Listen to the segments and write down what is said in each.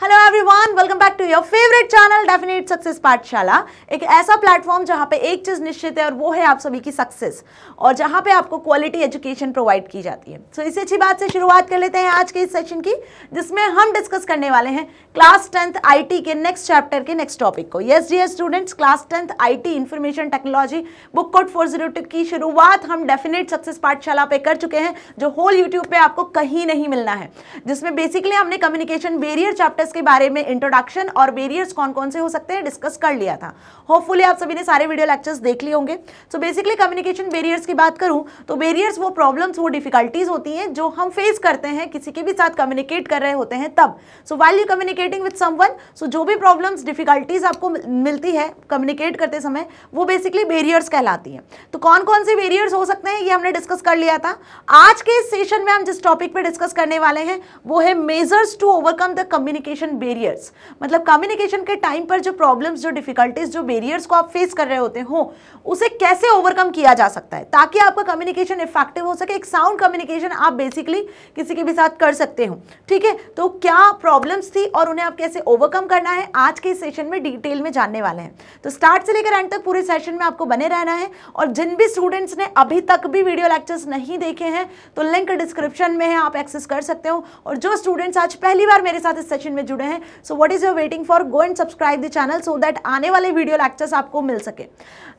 Hello everyone welcome back to your favourite channel definite success Pathshala एक ऐसा platform जहाँ पे एक चीज़ निश्चित है और वो है आप सभी की सक्सेस और जहाँ पे आपको क्वालिटी एजुकेशन प्रोवाइड की जाती है। सो so, इसी अच्छी बात से शुरुआत कर लेते हैं आज के इस सेशन की जिसमें हम डिस्कस करने वाले हैं क्लास टेंथ आई के नेक्स्ट चैप्टर के नेक्स्ट टॉपिक को। Yes the students class tenth I information technology book code four की शुरुआत हम डेफिनेट सक्सेस पाठशाला पे कर चुके हैं जो होल यूट्यूब पे आपको कहीं नहीं मिलना है। जिसमें बेसिकली हमने कम्युनिकेशन बेरियर चैप्टर के बारे में इंट्रोडक्शन और बेरियर्स कौन कौन से हो सकते हैं डिस्कस कर लिया था। होपफुली आप सभी ने सारे वीडियो लेक्चर्स देख लिए होंगे। सो बेसिकली कम्युनिकेशन बेरियर्स की बात करूँ तो बेरियर्स वो प्रॉब्लम्स वो डिफिकल्टीज होती हैं जो हम फेस करते हैं, किसी के भी साथ कम्युनिकेट कर रहे होते हैं तब। So while you communicating with someone so जो भी प्रॉब्लम्स डिफिकल्टीज आपको मिलती है कम्युनिकेट करते समय, वो बेसिकली बेरियर्स कहलाती हैं। तो कौन कौन से बेरियर्स हो सकते हैं, ये हमने डिस्कस कर लिया था। आज के इस सेशन में हम जिस टॉपिक पे डिस्कस करने वाले हैं, वो है measures to overcome the communication barriers मतलब कम्युनिकेशन के टाइम पर जो प्रॉब्लम्स जो डिफिकल्टीज जो बेरियर्स को आप फेस कर रहे होते हो, उसे कैसे ओवरकम किया जा सकता है? ताकि आपका कम्युनिकेशन इफ़ेक्टिव हो सके, एक साउंड कम्युनिकेशन आप बेसिकली किसी के भी साथ कर सकते हो। ठीक है? तो क्या प्रॉब्लम्स थी और उन्हें आप कैसे ओवरकम करना है? आज के सेशन में डिटेल में जानने वाले हैं। तो स्टार्ट से लेकर एंड तक पूरे सेशन में आपको बने रहना है और जिन भी स्टूडेंट्स ने अभी तक भी वीडियो लेक्चर्स नहीं देखे हैं तो लिंक डिस्क्रिप्शन में है, आप एक्सेस कर सकते हो। और जो स्टूडेंट्स आज पहली बार मेरे साथ इस सेशन में जुड़े हैं। So what is your waiting for go and subscribe the channel so that आने वाले वीडियो लेक्चर्स आपको मिल सके।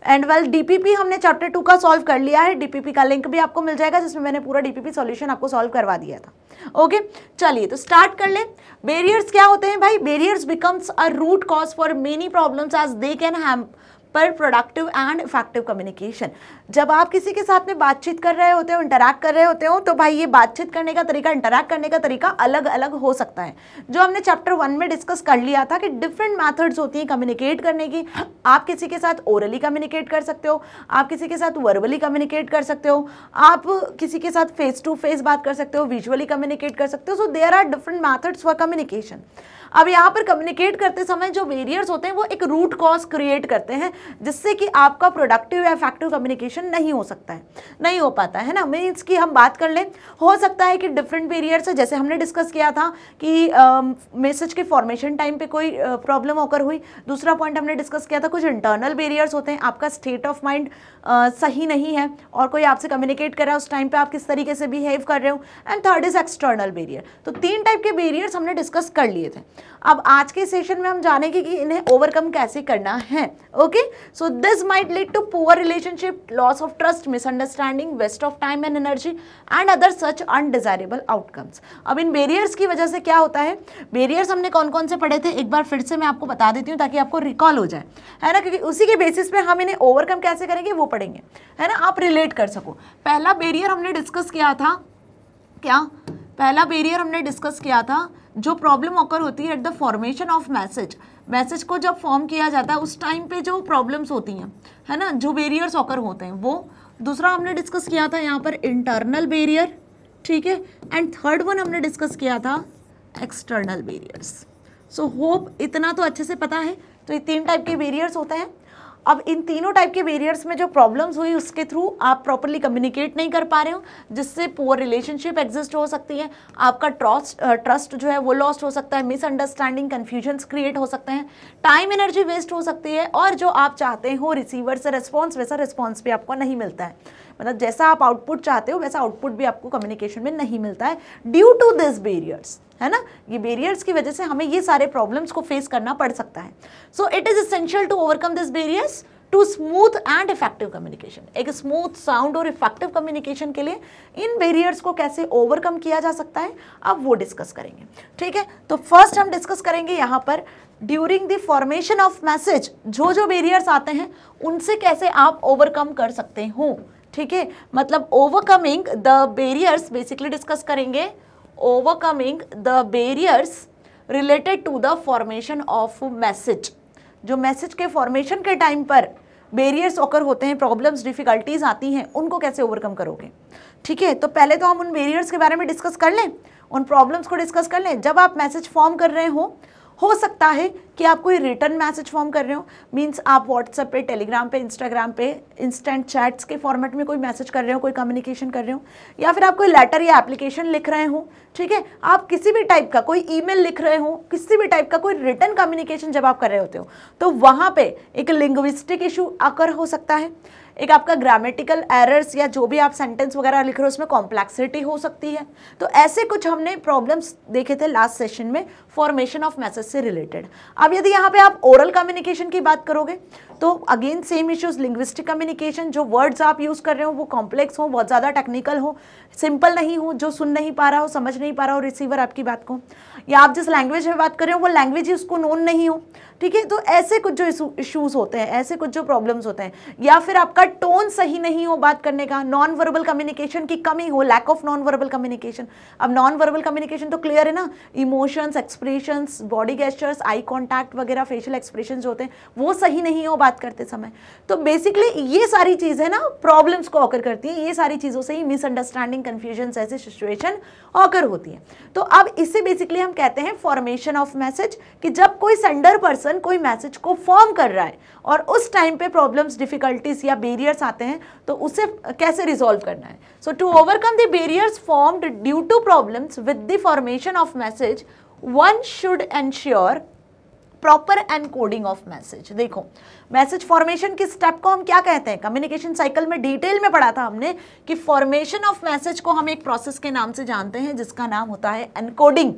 एंड वेल डीपीपी हमने चैप्टर टू का सॉल्व कर लिया है। डीपीपी का लिंक भी आपको मिल जाएगा, जिसमें मैंने पूरा डीपीपी सॉल्यूशन आपको सॉल्व करवा दिया था। ओके चलिए तो स्टार्ट कर ले। बेरियर्स क्या होते हैं भाई? Barriers becomes a root cause for many problems as they can hamper productive and effective communication जब आप किसी के साथ में बातचीत कर रहे होते हो इंटरेक्ट कर रहे होते हो तो भाई ये बातचीत करने का तरीका इंटरेक्ट करने का तरीका अलग अलग हो सकता है। जो हमने चैप्टर वन में डिस्कस कर लिया था कि डिफरेंट मैथड्स होती हैं कम्युनिकेट करने की। आप किसी के साथ ओरली कम्युनिकेट कर सकते हो, आप किसी के साथ वर्बली कम्युनिकेट कर सकते हो, आप किसी के साथ फेस टू फेस बात कर सकते हो विजुअली कम्युनिकेट कर सकते हो। So there are different methods for communication अब यहाँ पर कम्युनिकेट करते समय जो वेरियर्स होते हैं, वो एक रूट कॉज क्रिएट करते हैं, जिससे कि आपका प्रोडक्टिव या इफ़ेक्टिव कम्युनिकेशन नहीं हो सकता है। नहीं हो पाता है ना? मीन्स की हम बात कर लें, हो सकता है कि डिफरेंट वेरियर्स है, जैसे हमने डिस्कस किया था कि मैसेज के फॉर्मेशन टाइम पे कोई प्रॉब्लम होकर हुई। दूसरा पॉइंट हमने डिस्कस किया था, कुछ इंटरनल बेरियर्स होते हैं, आपका स्टेट ऑफ़ माइंड सही नहीं है, और कोई आपसे कम्युनिकेट कर रहा है, उस टाइम पर आप किस तरीके से बिहेव कर रहे हो and third is external barrier तो तीन टाइप के बेरियर्स हमने डिस्कस कर लिए थे। अब आज के सेशन में हम जानेंगे कि इन्हें ओवरकम कैसे करना है okay so this might lead to poor relationship loss of trust misunderstanding waste of time and energy and other such undesirable outcomes अब इन बेरियर्स की वजह से क्या होता है? बेरियर्स हमने कौन कौन से पढ़े थे? एक बार फिर से मैं आपको बता देती हूँ ताकि आपको रिकॉल हो जाए, है ना? क्योंकि उसी के बेसिस पे हम इन्हें ओवरकम कैसे करेंगे, वो पढ़ेंगे, है ना? आप रिलेट कर सको। पहला बेरियर हमने डिस्कस किया था, क्या? पहला बेरियर हमने डिस्कस किया था जो प्रॉब्लम ऑकर होती है at the formation of message message को जब फॉर्म किया जाता है, उस टाइम पे जो प्रॉब्लम्स होती हैं, है ना? जो बेरियर्स ऑकर होते हैं, वो। दूसरा हमने डिस्कस किया था यहाँ पर इंटरनल बेरियर ठीक है? एंड थर्ड वन हमने डिस्कस किया था एक्सटर्नल बेरियर्स सो होप इतना तो अच्छे से पता है। तो ये तीन टाइप के बेरियर्स होते हैं। अब इन तीनों टाइप के वेरियर्स में जो प्रॉब्लम्स हुई उसके थ्रू आप प्रॉपरली कम्युनिकेट नहीं कर पा रहे हो, जिससे पुअर रिलेशनशिप एग्जिस्ट हो सकती है, आपका ट्रस्ट ट्रस्ट जो है वो लॉस्ट हो सकता है मिसअंडरस्टैंडिंग कन्फ्यूजन्स क्रिएट हो सकते हैं टाइम एनर्जी वेस्ट हो सकती है, और जो आप चाहते हो रिसीवर से रिस्पॉन्स वैसा रिस्पॉन्स भी आपको नहीं मिलता है। मतलब जैसा आप आउटपुट चाहते हो, वैसा आउटपुट भी आपको कम्युनिकेशन में नहीं मिलता है। ड्यू टू दिस बेरियर्स है ना? ये बेरियर्स की वजह से हमें ये सारे प्रॉब्लम्स को फेस करना पड़ सकता है। So it is essential to overcome this barriers to smooth and effective communication एक स्मूथ साउंड और इफ़ेक्टिव कम्युनिकेशन के लिए इन बेरियर्स को कैसे ओवरकम किया जा सकता है, अब वो डिस्कस करेंगे। ठीक है? तो फ़र्स्ट हम डिस्कस करेंगे यहाँ पर during the formation of message जो जो बेरियर्स आते हैं, उनसे कैसे आप ओवरकम कर सकते हो। ठीक है? मतलब overcoming the barriers basically discuss करेंगे। Overcoming the barriers related to the formation of message जो मैसेज के फॉर्मेशन के टाइम पर बेरियर्स ओकर होते हैं प्रॉब्लम्स डिफिकल्टीज आती हैं, उनको कैसे ओवरकम करोगे? ठीक है? तो पहले तो हम उन बेरियर्स के बारे में डिस्कस कर लें। उन प्रॉब्लम्स को डिस्कस कर लें। जब आप मैसेज फॉर्म कर रहे हो हो सकता है कि आप कोई रिटर्न मैसेज फॉर्म कर रहे हो। मीन्स आप व्हाट्सएप पे टेलीग्राम पे इंस्टाग्राम पे इंस्टेंट चैट्स के फॉर्मेट में कोई मैसेज कर रहे हो, कोई कम्युनिकेशन कर रहे हो, या फिर आप कोई लेटर या एप्लीकेशन लिख रहे हो ठीक है? आप किसी भी टाइप का, कोई ईमेल लिख रहे हो, किसी भी टाइप का, कोई रिटर्न कम्युनिकेशन जब आप कर रहे होते हो तो वहाँ पे एक लिंग्विस्टिक इशू आकर हो सकता है। एक आपका ग्रामेटिकल एरर्स या जो भी आप सेंटेंस वगैरह लिख रहे हो, उसमें कॉम्प्लेक्सिटी हो सकती है। तो ऐसे कुछ हमने प्रॉब्लम्स देखे थे लास्ट सेशन में फॉर्मेशन ऑफ़ मैसेज से रिलेटेड अब यदि यहाँ पे आप ओरल कम्युनिकेशन की बात करोगे तो again same issues linguistic communication जो वर्ड्स आप यूज़ कर रहे हो, वो कॉम्प्लेक्स हो, बहुत ज़्यादा टेक्निकल हो सिंपल नहीं हो, जो सुन नहीं पा रहा हो, समझ नहीं पा रहा हो रिसीवर आपकी बात को या आप जिस लैंग्वेज में बात कर रहे हो, वो लैंग्वेज ही उसको नोन नहीं हो। ठीक है? तो ऐसे कुछ जो इश्यूज़ होते हैं, ऐसे कुछ जो प्रॉब्लम्स होते हैं, या फिर आपका टोन सही नहीं हो बात करने का नॉन वर्बल कम्युनिकेशन की कमी हो lack of non verbal communication अब नॉन वर्बल कम्युनिकेशन तो क्लियर है ना? Emotions expressions body gestures eye contact वगैरह फेशियल एक्सप्रेशन जो होते हैं, वो सही नहीं हो बात करते समय। तो बेसिकली ये सारी चीज़ें ना प्रॉब्लम्स को ऑकर करती हैं, ये सारी चीज़ों से ही मिसअंडरस्टैंडिंग कन्फ्यूज़न ऐसी सिचुएशन ऑकर होती है। तो अब इससे बेसिकली हम कहते हैं फॉर्मेशन ऑफ़ मैसेज कि जब कोई सेंडर पर्सन कोई मैसेज को फॉर्म कर रहा है और उस टाइम पे प्रॉब्लम्स डिफिकल्टीज या बेरियर्स आते हैं तो उसे कैसे रिजॉल्व करना है? So to overcome the barriers formed due to problems with the formation of message one should ensure proper encoding of message देखो मैसेज फॉर्मेशन की स्टेप को हम क्या कहते हैं? कम्युनिकेशन साइकिल में डिटेल में पढ़ा था हमने कि फॉर्मेशन ऑफ़ मैसेज को हम एक प्रोसेस के नाम से जानते हैं, जिसका नाम होता है एनकोडिंग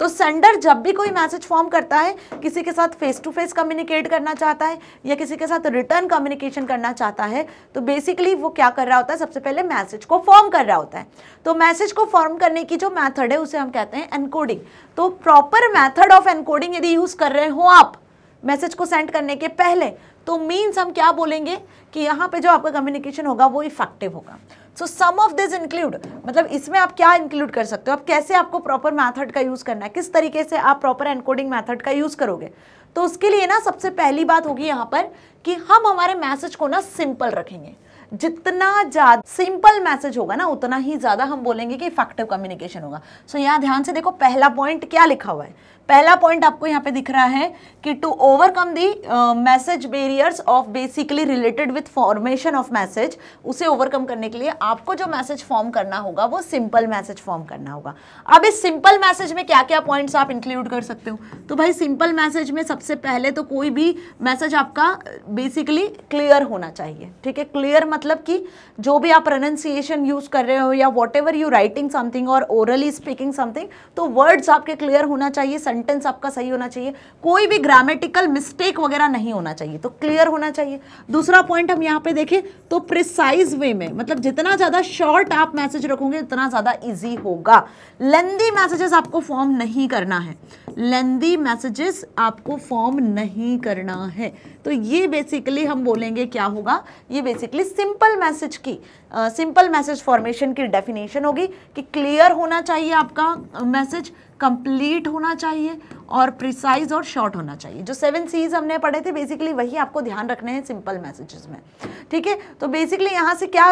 तो सेंडर जब भी कोई मैसेज फॉर्म करता है, किसी के साथ फेस टू फेस कम्युनिकेट करना चाहता है या किसी के साथ रिटर्न कम्युनिकेशन करना चाहता है तो बेसिकली वो क्या कर रहा होता है? सबसे पहले मैसेज को फॉर्म कर रहा होता है। तो मैसेज को फॉर्म करने की जो मैथड है, उसे हम कहते हैं एनकोडिंग तो प्रॉपर मैथड ऑफ़ एनकोडिंग यदि यूज़ कर रहे हो आप। मैसेज को सेंड करने के पहले। तो मीन्स हम क्या बोलेंगे कि यहाँ पे जो आपका कम्युनिकेशन होगा वो इफ़ेक्टिव होगा। So some of this include मतलब इसमें आप क्या इंक्लूड कर सकते हो? आप कैसे आपको प्रॉपर मैथड का यूज़ करना है? किस तरीके से आप प्रॉपर एनकोडिंग मैथड का यूज़ करोगे? तो उसके लिए ना सबसे पहली बात होगी यहाँ पर कि हम हमारे मैसेज को ना सिंपल रखेंगे। जितना ज़्यादा सिंपल मैसेज होगा ना उतना ही ज़्यादा हम बोलेंगे कि इफ़ेक्टिव कम्युनिकेशन होगा। सो so, यहाँ ध्यान से देखो पहला पॉइंट क्या लिखा हुआ है? पहला पॉइंट आपको यहाँ पे दिख रहा है कि to overcome the message barriers of basically related with formation of message उसे ओवरकम करने के लिए आपको जो मैसेज फॉर्म करना होगा, वो सिंपल मैसेज फॉर्म करना होगा। अब इस सिंपल मैसेज में क्या क्या पॉइंट्स आप इंक्लूड कर सकते हो? तो भाई सिंपल मैसेज में सबसे पहले तो कोई भी मैसेज आपका बेसिकली क्लियर होना चाहिए। ठीक है? क्लियर मतलब कि जो भी आप प्रोनाउंसिएशन यूज़ कर रहे हो या वॉट यू राइटिंग समथिंग और ओरली स्पीकिंग समथिंग तो वर्ड्स आपके क्लियर होना चाहिए सेंटेंस आपका सही होना चाहिए। कोई भी ग्रामेटिकल मिस्टेक वगैरह नहीं होना चाहिए तो क्लियर होना चाहिए। दूसरा पॉइंट हम यहाँ पे देखें तो प्रिसाइज वे में मतलब जितना ज़्यादा शॉर्ट आप मैसेज रखोगे उतना ज़्यादा ईजी होगा। लेंदी मैसेजेस आपको फॉर्म नहीं करना है। लेंदी मैसेजेस आपको फॉर्म नहीं करना है। तो ये बेसिकली हम बोलेंगे क्या होगा? ये बेसिकली सिंपल मैसेज की सिंपल मैसेज फॉर्मेशन की डेफिनेशन होगी कि क्लियर होना चाहिए आपका मैसेज uh, कंप्लीट होना चाहिए। और प्रिसाइज और शॉर्ट होना चाहिए। जो सेवन सीज हमने पढ़े थे बेसिकली वही आपको ध्यान रखने हैं सिंपल मैसेजेस में। ठीक है? तो बेसिकली यहाँ से क्या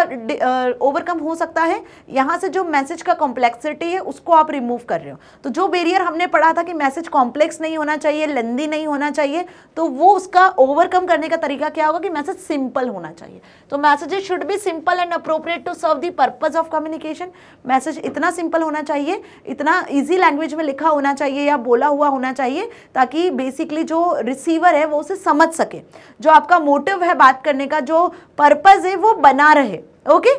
ओवरकम हो सकता है? यहाँ से जो मैसेज का कॉम्प्लेक्सिटी है, उसको आप रिमूव कर रहे हो। तो जो बेरियर हमने पढ़ा था कि मैसेज कॉम्प्लेक्स नहीं होना चाहिए लेंदी नहीं होना चाहिए तो वो उसका ओवरकम करने का तरीका क्या होगा कि मैसेज सिंपल होना चाहिए। तो messages should be simple and appropriate to serve the purpose of communication message इतना सिंपल होना चाहिए, इतना ईजी लैंग्वेज में लिखा होना चाहिए या बोला हुआ होना चाहिए ताकि बेसिकली जो रिसीवर है वो उसे समझ सके। जो आपका मोटिव है बात करने का, जो पर्पज है वो बना रहे okay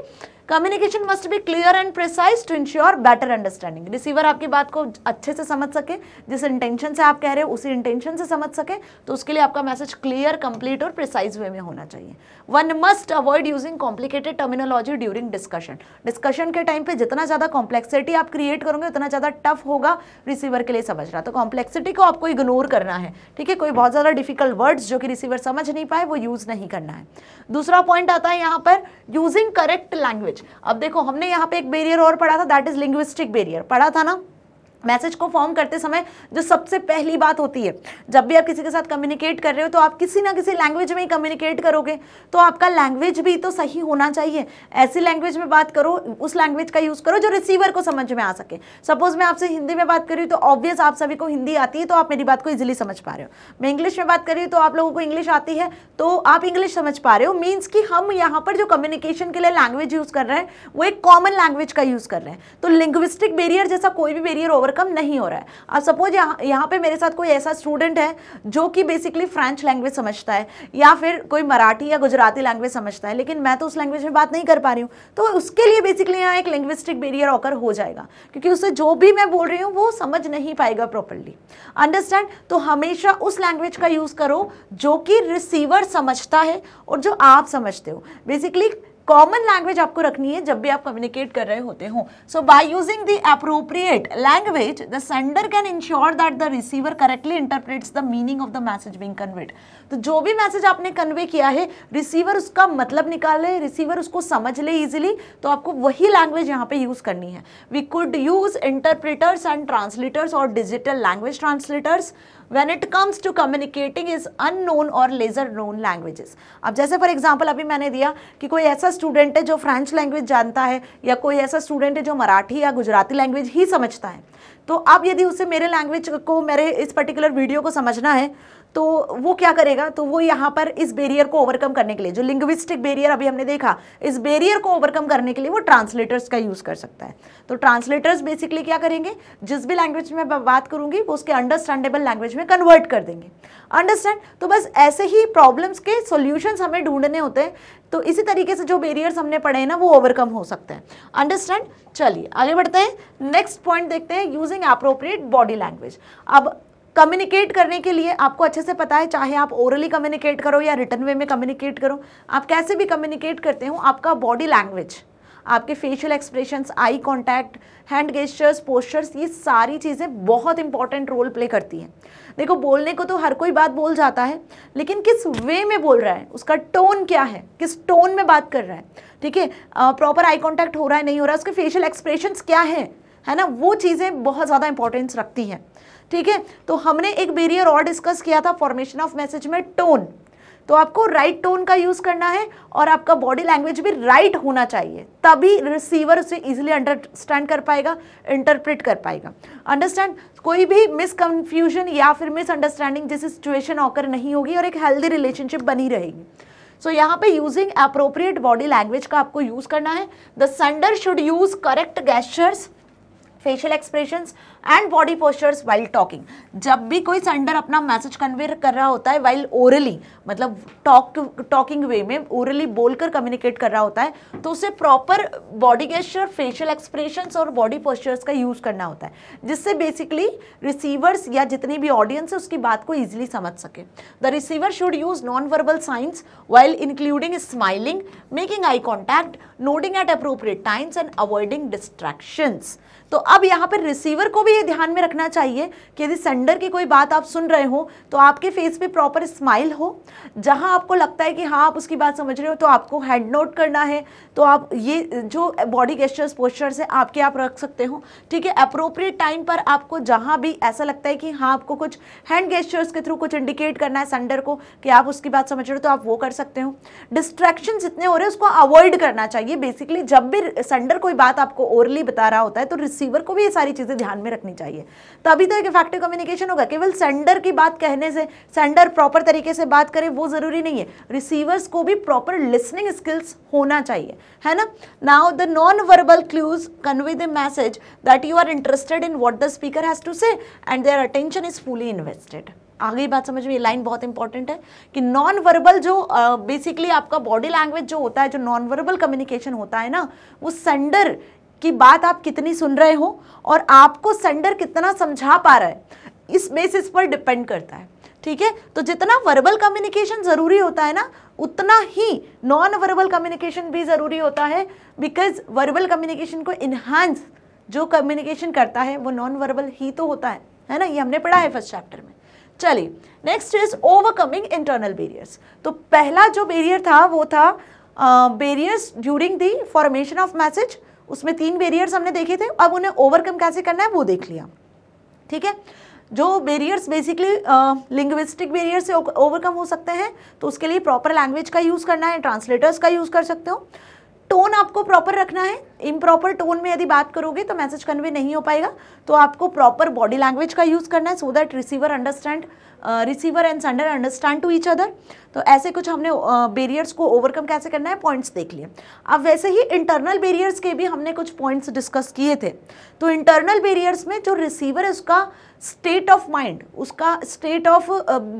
communication must be clear and precise to ensure better understanding receiver आपकी बात को अच्छे से समझ सके, जिस इंटेंशन से आप कह रहे हो, उसी इंटेंशन से समझ सके तो उसके लिए आपका मैसेज क्लियर कंप्लीट और प्रिसाइज वे में होना चाहिए। One must avoid using complicated terminology during discussion discussion के टाइम पे जितना ज़्यादा कॉम्प्लेक्सिटी आप क्रिएट करोगे, उतना ज़्यादा टफ होगा रिसीवर के लिए समझना। तो कॉम्प्लेक्सिटी को आपको इग्नोर करना है, ठीक है? कोई बहुत ज़्यादा डिफ़िकल्ट वर्ड्स जो कि रिसीवर समझ नहीं पाए, वो यूज़ नहीं करना है। दूसरा पॉइंट आता है यहाँ पर यूजिंग करेक्ट लैंग्वेज अब देखो, हमने यहाँ पे एक बेरियर और पढ़ा था दैट इज़ लिंग्विस्टिक बेरियर पढ़ा था ना? मैसेज को फॉर्म करते समय जो सबसे पहली बात होती है, जब भी आप किसी के साथ कम्युनिकेट कर रहे हो तो आप किसी ना किसी लैंग्वेज में ही कम्युनिकेट करोगे। तो आपका लैंग्वेज भी तो सही होना चाहिए। ऐसी लैंग्वेज में बात करो, उस लैंग्वेज का यूज़ करो जो रिसीवर को समझ में आ सके। सपोज़ मैं आपसे हिंदी में बात कर तो ऑब्वियस आप सभी को हिंदी आती है तो आप मेरी बात को ईजिली समझ पा रहे हो। मैं इंग्लिश में बात कर तो आप लोगों को इंग्लिश आती है तो आप इंग्लिश समझ पा रहे हो। मीन्स कि हम यहाँ पर जो कम्युनिकेशन के लिए लैंग्वेज यूज़ कर रहे हैं, वो एक कॉमन लैंग्वेज का यूज़ कर रहे हैं। तो लिंग्विस्टिक बेरियर जैसा कोई भी बैरियर ओवरकम नहीं हो रहा है। अब सपोज़ यहाँ यहाँ पे मेरे साथ कोई ऐसा स्टूडेंट है जो कि बेसिकली फ्रेंच लैंग्वेज समझता है या फिर कोई मराठी या गुजराती लैंग्वेज समझता है, लेकिन मैं तो उस लैंग्वेज में बात नहीं कर पा रही हूँ तो उसके लिए बेसिकली यहाँ एक लिंग्विस्टिक बैरियर ऑकर हो जाएगा, क्योंकि उससे जो भी मैं बोल रही हूँ वो समझ नहीं पाएगा प्रॉपरली अंडरस्टैंड तो हमेशा उस लैंग्वेज का यूज़ करो जो कि रिसीवर समझता है और जो आप समझते हो। बेसिकली कॉमन लैंग्वेज आपको रखनी है जब भी आप कम्युनिकेट कर रहे होते हो। So by using the appropriate language the sender can ensure that the receiver correctly interprets the meaning of the message being conveyed तो जो भी मैसेज आपने कन्वे किया है रिसीवर उसका मतलब निकाले रिसीवर उसको समझ ले इजिली तो आपको वही लैंग्वेज यहाँ पे यूज़ करनी है। We could use interpreters and translators और digital language translators when it comes to communicating is unknown और लेजर नोन लैंग्वेजेस अब जैसे फॉर एग्जांपल अभी मैंने दिया कि कोई ऐसा स्टूडेंट है जो फ्रेंच लैंग्वेज जानता है या कोई ऐसा स्टूडेंट है जो मराठी या गुजराती लैंग्वेज ही समझता है। तो अब यदि उसे मेरे लैंग्वेज को, मेरे इस पर्टिकुलर वीडियो को समझना है तो वो क्या करेगा? तो वो यहाँ पर इस बेरियर को ओवरकम करने के लिए, जो लिंग्विस्टिक बेरियर अभी हमने देखा, इस बेरियर को ओवरकम करने के लिए वो ट्रांसलेटर्स का यूज़ कर सकता है। तो ट्रांसलेटर्स बेसिकली क्या करेंगे? जिस भी लैंग्वेज में मैं बात करूँगी, वो उसके अंडरस्टैंडेबल लैंग्वेज में कन्वर्ट कर देंगे। अंडरस्टैंड तो बस ऐसे ही प्रॉब्लम्स के सोल्यूशन हमें ढूँढने होते हैं। तो इसी तरीके से जो बेरियर्स हमने पढ़े हैं ना, वो ओवरकम हो सकते हैं। अंडरस्टैंड चलिए, आगे बढ़ते हैं। नेक्स्ट पॉइंट देखते हैं यूजिंग अप्रोप्रिएट बॉडी लैंग्वेज अब कम्युनिकेट करने के लिए आपको अच्छे से पता है, चाहे आप ओरली कम्युनिकेट करो या रिटर्न वे में कम्युनिकेट करो, आप कैसे भी कम्युनिकेट करते हो, आपका बॉडी लैंग्वेज आपके facial expressions eye contact hand gestures postures ये सारी चीज़ें बहुत इंपॉर्टेंट रोल प्ले करती हैं। देखो, बोलने को तो हर कोई बात बोल जाता है, लेकिन किस वे में बोल रहा है, उसका टोन क्या है, किस टोन में बात कर रहा है, ठीक है? प्रॉपर आई कॉन्टैक्ट हो रहा है, नहीं हो रहा है उसके फेशियल एक्सप्रेशंस क्या है है ना? वो चीज़ें बहुत ज़्यादा इंपॉर्टेंस रखती हैं। ठीक है? तो हमने एक बेरियर और डिस्कस किया था फॉर्मेशन ऑफ़ मैसेज में टोन तो आपको राइट right टोन का यूज़ करना है और आपका बॉडी लैंग्वेज भी राइट right होना चाहिए। तभी रिसीवर उसे इजिली अंडरस्टैंड कर पाएगा इंटरप्रेट कर पाएगा। अंडरस्टैंड कोई भी मिसकंफ्यूजन या फिर मिसअंडरस्टैंडिंग जैसी सिचुएशन ऑकर नहीं होगी और एक हेल्दी रिलेशनशिप बनी रहेगी। सो so, यहाँ पे यूजिंग अप्रोप्रिएट बॉडी लैंग्वेज का आपको यूज़ करना है। The sender should use correct gestures facial expressions and body postures while talking जब भी कोई सेंडर अपना मैसेज कन्वे कर रहा होता है वाइल ओरली मतलब टॉक टॉकिंग वे में ओरली बोलकर कम्युनिकेट कर रहा होता है तो उसे proper body gesture facial expression और बॉडी पोस्चर्स का यूज़ करना होता है, जिससे बेसिकली रिसीवर्स या जितनी भी ऑडियंस है उसकी बात को ईजिली समझ सके। The receiver should use non verbal signs while including smiling making eye contact nodding at appropriate times and avoiding distractions तो अब यहाँ पर रिसीवर को भी ये ध्यान में रखना चाहिए कि यदि सेंडर की कोई बात आप सुन रहे हो तो आपके फेस पे प्रॉपर स्माइल हो, जहाँ आपको लगता है कि हाँ आप उसकी बात समझ रहे हो तो आपको हैंड नोट करना है तो आप ये, जो बॉडी गेस्टर्स पोस्चर्स है, आपके आप रख सकते हो। ठीक है अप्रोप्रिएट टाइम पर आपको जहाँ भी ऐसा लगता है कि हाँ आपको कुछ हैंड गेस्टर्स के थ्रू कुछ इंडिकेट करना है सेंडर को, कि आप उसकी बात समझ रहे हो तो आप वो कर सकते हो। डिस्ट्रैक्शन जितने हो रहे हैं, उसको अवॉइड करना चाहिए। बेसिकली जब भी सेंडर कोई बात आपको ओरली बता रहा होता है तो रिसीवर को भी ये सारी चीज़ें ध्यान में रखनी चाहिए। तभी तो एक इफ़ेक्टिव कम्युनिकेशन होगा। केवल सेंडर की बात कहने से सेंडर प्रॉपर तरीके से बात करे, वो ज़रूरी नहीं है। रिसीवर्स को भी प्रॉपर लिसनिंग स्किल्स होना चाहिए। है ना? Now the non verbal clues convey the message that you are interested in what the speaker has to say and their attention is fully invested आगे बात समझ में ये लाइन बहुत इंपॉर्टेंट है कि नॉन वर्बल जो बेसिकली uh, आपका बॉडी लैंग्वेज जो होता है जो नॉन वर्बल कम्युनिकेशन होता है ना वो सेंडर की बात आप कितनी सुन रहे हो और आपको सेंडर कितना समझा पा रहा है इस बेसिस पर डिपेंड करता है। ठीक है? तो जितना वर्बल कम्युनिकेशन ज़रूरी होता है ना, उतना ही नॉन वर्बल कम्युनिकेशन भी ज़रूरी होता है बिकॉज़ वर्बल कम्युनिकेशन को इन्हांस जो कम्युनिकेशन करता है, वो नॉन वर्बल ही तो होता है। है ना? ये हमने पढ़ा है फ़र्स्ट चैप्टर में। चलिए next is overcoming internal barriers तो पहला जो बेरियर था, वो था barriers during the formation of message उसमें तीन बेरियर्स हमने देखे थे, अब उन्हें ओवरकम कैसे करना है, वो देख लिया। ठीक है? जो बेरियर्स बेसिकली लिंग्विस्टिक बेरियर से ओवरकम हो सकते हैं तो उसके लिए प्रॉपर लैंग्वेज का यूज़ करना है ट्रांसलेटर्स का यूज़ कर सकते हो। टोन आपको प्रॉपर रखना है। इम्प्रॉपर टोन में यदि बात करोगे तो मैसेज कन्वे नहीं हो पाएगा। तो आपको प्रॉपर बॉडी लैंग्वेज का यूज़ करना है so that receiver understand receiver and sender understand to each other. तो ऐसे कुछ हमने बेरियर्स uh, को ओवरकम कैसे करना है? पॉइंट्स देख लिए। अब वैसे ही इंटरनल बेरियर्स के भी हमने कुछ पॉइंट्स डिस्कस किए थे। तो इंटरनल बेरियर्स में जो रिसीवर है उसका स्टेट ऑफ़ माइंड उसका स्टेट ऑफ़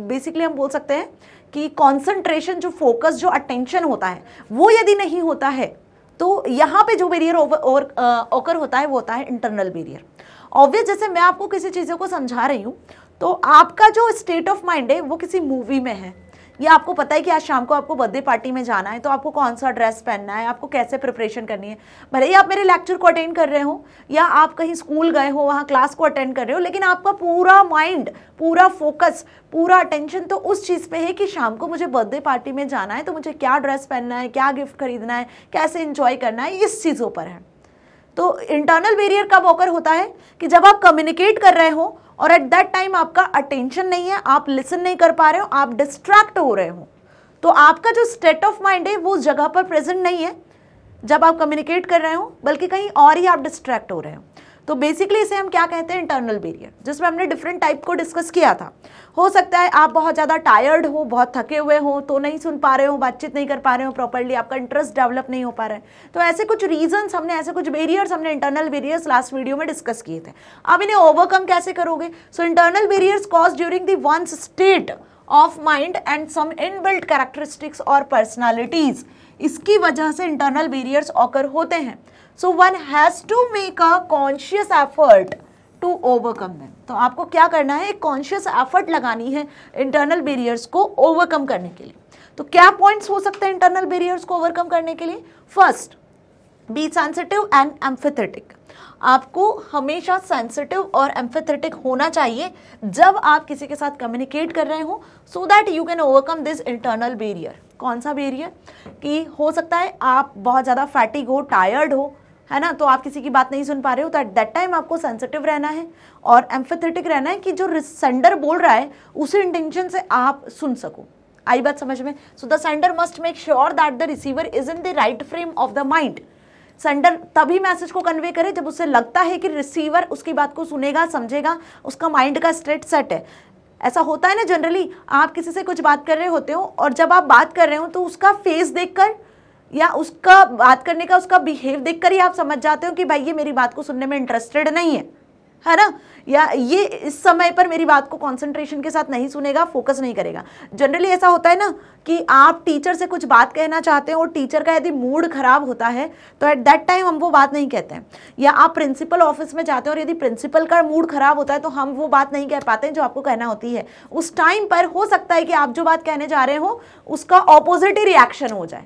बेसिकली हम बोल सकते हैं कि कॉन्सेंट्रेशन जो फोकस जो अटेंशन होता है वो यदि नहीं होता है तो यहाँ पे जो बेरियर ओवर ओकर होता है वो होता है इंटरनल बेरियर ऑब्वियस जैसे मैं आपको किसी चीज़ों को समझा रही हूँ तो आपका जो स्टेट ऑफ़ माइंड है, वो किसी मूवी में है। ये आपको पता है कि आज शाम को आपको बर्थडे पार्टी में जाना है तो आपको कौन सा ड्रेस पहनना है, आपको कैसे प्रिपरेशन करनी है? भले ही आप मेरे लेक्चर को अटेंड कर रहे हो, या आप कहीं स्कूल गए हो, वहाँ क्लास को अटेंड कर रहे हो, लेकिन आपका पूरा माइंड पूरा फोकस पूरा अटेंशन तो उस चीज़ पे है कि शाम को मुझे बर्थडे पार्टी में जाना है तो मुझे क्या ड्रेस पहनना है, क्या गिफ्ट खरीदना है, कैसे इंजॉय करना है, इस चीज़ों पर है। तो इंटरनल वेरियर कब ऑकर होता है कि जब आप कम्युनिकेट कर रहे हो और एट दैट टाइम आपका अटेंशन नहीं है, आप लिसन नहीं कर पा रहे हो, आप डिस्ट्रैक्ट हो रहे हो। तो आपका जो स्टेट ऑफ़ माइंड है, वो उस जगह पर प्रेजेंट नहीं है। जब आप कम्युनिकेट कर रहे हो, बल्कि कहीं और ही आप डिस्ट्रैक्ट हो रहे हो। तो बेसिकली इसे हम क्या कहते हैं? इंटरनल बेरियर जिसमें हमने डिफरेंट टाइप को डिस्कस किया था। हो सकता है आप बहुत ज़्यादा टायर्ड हो, बहुत थके हुए हो तो नहीं सुन पा रहे हो, बातचीत नहीं कर पा रहे हो प्रॉपरली आपका इंटरेस्ट डेवलप नहीं हो पा रहा है। तो ऐसे कुछ रीजंस हमने, ऐसे कुछ बेरियर्स हमने इंटरनल बेरियर्स लास्ट वीडियो में डिस्कस किए थे। अब इन्हें ओवरकम कैसे करोगे? So internal barriers cause during the one's state of mind and some inbuilt characteristics और पर्सनैलिटीज इसकी वजह से इंटरनल बेरियर्स ऑकर होते हैं। So one has to make a conscious effort to overcome them तो आपको क्या करना है? एक कॉन्शियस एफर्ट लगानी है इंटरनल बेरियर्स को ओवरकम करने के लिए। तो क्या पॉइंट्स हो सकते हैं इंटरनल बेरियर्स को ओवरकम करने के लिए? First be sensitive and empathetic आपको हमेशा सेंसिटिव और एम्फेथेटिक होना चाहिए जब आप किसी के साथ कम्युनिकेट कर रहे हो so that you can overcome this internal barrier कौन सा बेरियर कि हो सकता है आप बहुत ज़्यादा फैटिक हो टायर्ड हो, है ना? तो आप किसी की बात नहीं सुन पा रहे हो तो एट दैट टाइम आपको सेंसिटिव रहना है और एम्फेथेटिक रहना है कि जो सेंडर बोल रहा है, उसी इंटेंशन से आप सुन सको। आई बात समझ में? So the sender must make sure that the receiver is in the right frame of the mind sender तभी मैसेज को कन्वे करे जब उसे लगता है कि रिसीवर उसकी बात को सुनेगा, समझेगा, उसका माइंड का स्टेट सेट है। ऐसा होता है ना जनरली आप किसी से कुछ बात कर रहे होते हो और जब आप बात कर रहे हो तो उसका फेस देखकर या उसका बात करने का उसका बिहेव देखकर ही आप समझ जाते हो कि भाई ये मेरी बात को सुनने में इंटरेस्टेड नहीं है। है ना? या ये इस समय पर मेरी बात को कंसंट्रेशन के साथ नहीं सुनेगा फोकस नहीं करेगा। जनरली ऐसा होता है ना कि आप टीचर से कुछ बात कहना चाहते हैं और टीचर का यदि मूड खराब होता है तो एट दैट टाइम हम वो बात नहीं कहते हैं। या आप प्रिंसिपल ऑफ़िस में जाते हैं और यदि प्रिंसिपल का मूड खराब होता है तो हम वो बात नहीं कह पाते हैं जो आपको कहना होती है। उस टाइम पर हो सकता है कि आप जो बात कहने जा रहे हो, उसका ऑपोजिट ही रिएक्शन हो जाए।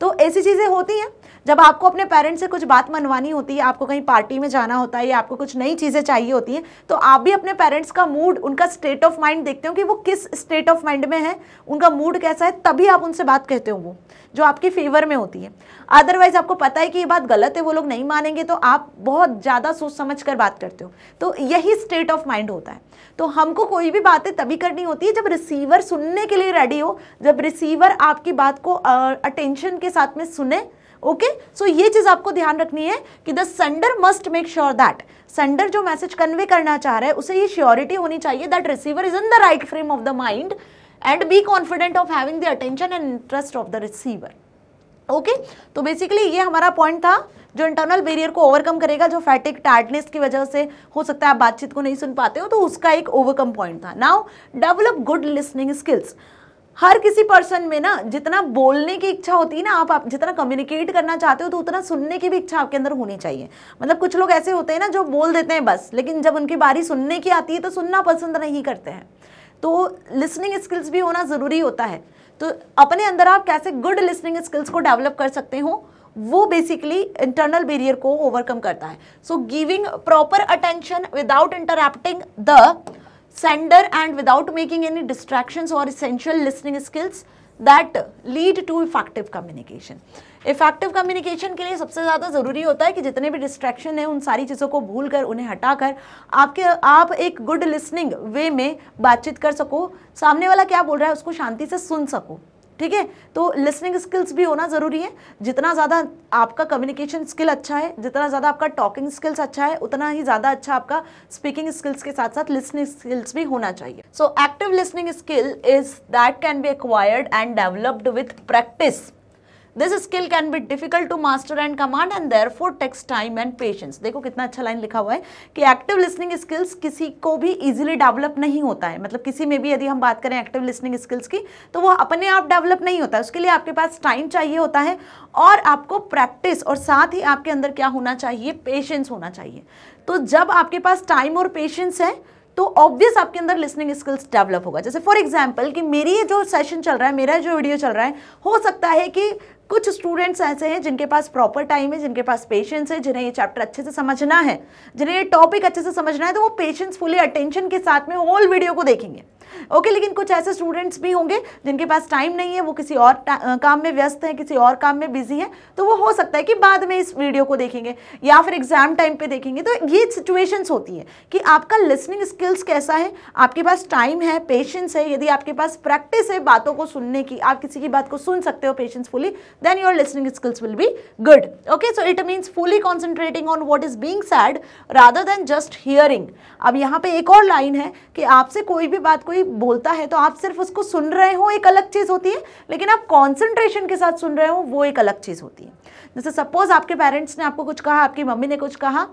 तो ऐसी चीज़ें होती हैं। जब आपको अपने पेरेंट्स से कुछ बात मनवानी होती है, आपको कहीं पार्टी में जाना होता है या आपको कुछ नई चीज़ें चाहिए होती हैं तो आप भी अपने पेरेंट्स का मूड उनका स्टेट ऑफ़ माइंड देखते हो कि वो किस स्टेट ऑफ़ माइंड में है, उनका मूड कैसा है, तभी आप उनसे बात कहते हो वो, जो आपके फेवर में होती है। अदरवाइज़ आपको पता है कि ये बात गलत है, वो लोग नहीं मानेंगे तो आप बहुत ज़्यादा सोच समझ कर बात करते हो। तो यही स्टेट ऑफ़ माइंड होता है। तो हमको कोई भी बातें तभी करनी होती है जब रिसीवर सुनने के लिए रेडी हो, जब रिसीवर आपकी बात को अटेंशन के साथ में सुने ओके सो ये चीज़ आपको ध्यान रखनी है कि the sender must make sure that sender जो मैसेज कन्वे करना चाह रहा है, उसे ये श्योरिटी होनी चाहिए that receiver is in the right frame of the mind and be confident of having the attention and interest of the receiver okay तो बेसिकली ये हमारा पॉइंट था जो इंटरनल बेरियर को ओवरकम करेगा, जो फैटिक टार्टनेस की वजह से हो सकता है आप बातचीत को नहीं सुन पाते हो तो उसका एक ओवरकम पॉइंट था. Now develop good listening skills हर किसी पर्सन में ना जितना बोलने की इच्छा होती है ना आप, आप जितना कम्युनिकेट करना चाहते हो तो उतना सुनने की भी इच्छा आपके अंदर होनी चाहिए। मतलब कुछ लोग ऐसे होते हैं ना जो बोल देते हैं बस लेकिन जब उनकी बारी सुनने की आती है तो सुनना पसंद नहीं करते हैं। तो लिसनिंग स्किल्स भी होना ज़रूरी होता है। तो अपने अंदर आप कैसे गुड लिसनिंग स्किल्स को डेवलप कर सकते हो वो बेसिकली इंटरनल बेरियर को ओवरकम करता है। So giving proper attention without interrupting the sender and without making any distractions or essential listening skills that lead to effective communication effective communication के लिए सबसे ज़्यादा ज़रूरी होता है कि जितने भी डिस्ट्रैक्शन है, उन सारी चीज़ों को भूल कर उन्हें हटाकर आपके, आप एक गुड लिसनिंग वे में बातचीत कर सको। सामने वाला क्या बोल रहा है, उसको शांति से सुन सको। ठीक है? तो लिसनिंग स्किल्स भी होना ज़रूरी है। जितना ज़्यादा आपका कम्युनिकेशन स्किल अच्छा है, जितना ज़्यादा आपका टॉकिंग स्किल्स अच्छा है, उतना ही ज़्यादा अच्छा आपका स्पीकिंग स्किल्स के साथ साथ लिसनिंग स्किल्स भी होना चाहिए। So active listening skill is that can be acquired and developed with practice this skill can be difficult to master and command and therefore takes time and patience देखो कितना अच्छा line लिखा हुआ है कि एक्टिव लिसनिंग स्किल्स किसी को भी इजीली डेवलप नहीं होता है। मतलब किसी में भी यदि हम बात करें एक्टिव लिसनिंग स्किल्स की तो वो अपने आप डेवलप नहीं होता है। उसके लिए आपके पास टाइम चाहिए होता है और आपको प्रैक्टिस और साथ ही आपके अंदर क्या होना चाहिए? पेशेंस होना चाहिए। तो जब आपके पास टाइम और पेशेंस है तो ऑब्वियस आपके अंदर लिसनिंग स्किल्स डेवलप होगा। जैसे फॉर एग्ज़ाम्पल कि मेरी जो सेशन चल रहा है, मेरा जो वीडियो चल रहा है, हो सकता है कि कुछ स्टूडेंट्स ऐसे हैं जिनके पास प्रॉपर टाइम है, जिनके पास पेशेंस है, जिन्हें ये चैप्टर अच्छे से समझना है, जिन्हें ये टॉपिक अच्छे से समझना है तो वो पेशेंस फुली अटेंशन के साथ में होल वीडियो को देखेंगे। ओके okay, लेकिन कुछ ऐसे स्टूडेंट्स भी होंगे जिनके पास टाइम नहीं है वो किसी और काम में व्यस्त हैं किसी और काम में बिज़ी हैं तो वो हो सकता है कि बाद में इस वीडियो को देखेंगे या फिर एग्ज़ाम टाइम पे देखेंगे। तो ये सिचुएशंस होती है कि आपका लिसनिंग स्किल्स कैसा है आपके पास टाइम है पेशेंस है यदि आपके पास प्रैक्टिस है बातों को सुनने की आप किसी की बात को सुन सकते हो patiencefully then your listening skills will be good okay so it means fully concentrating on what is being said rather than just hearing अब यहाँ पे एक और लाइन है कि आपसे कोई भी बात कोई बोलता है तो आप सिर्फ़ उसको सुन रहे हो एक अलग चीज़ होती है लेकिन आप कॉन्सेंट्रेशन के साथ सुन रहे हो वो एक अलग चीज़ होती है। जैसे सपोज़ आपके पेरेंट्स ने आपको कुछ कहा आपकी मम्मी ने कुछ कहा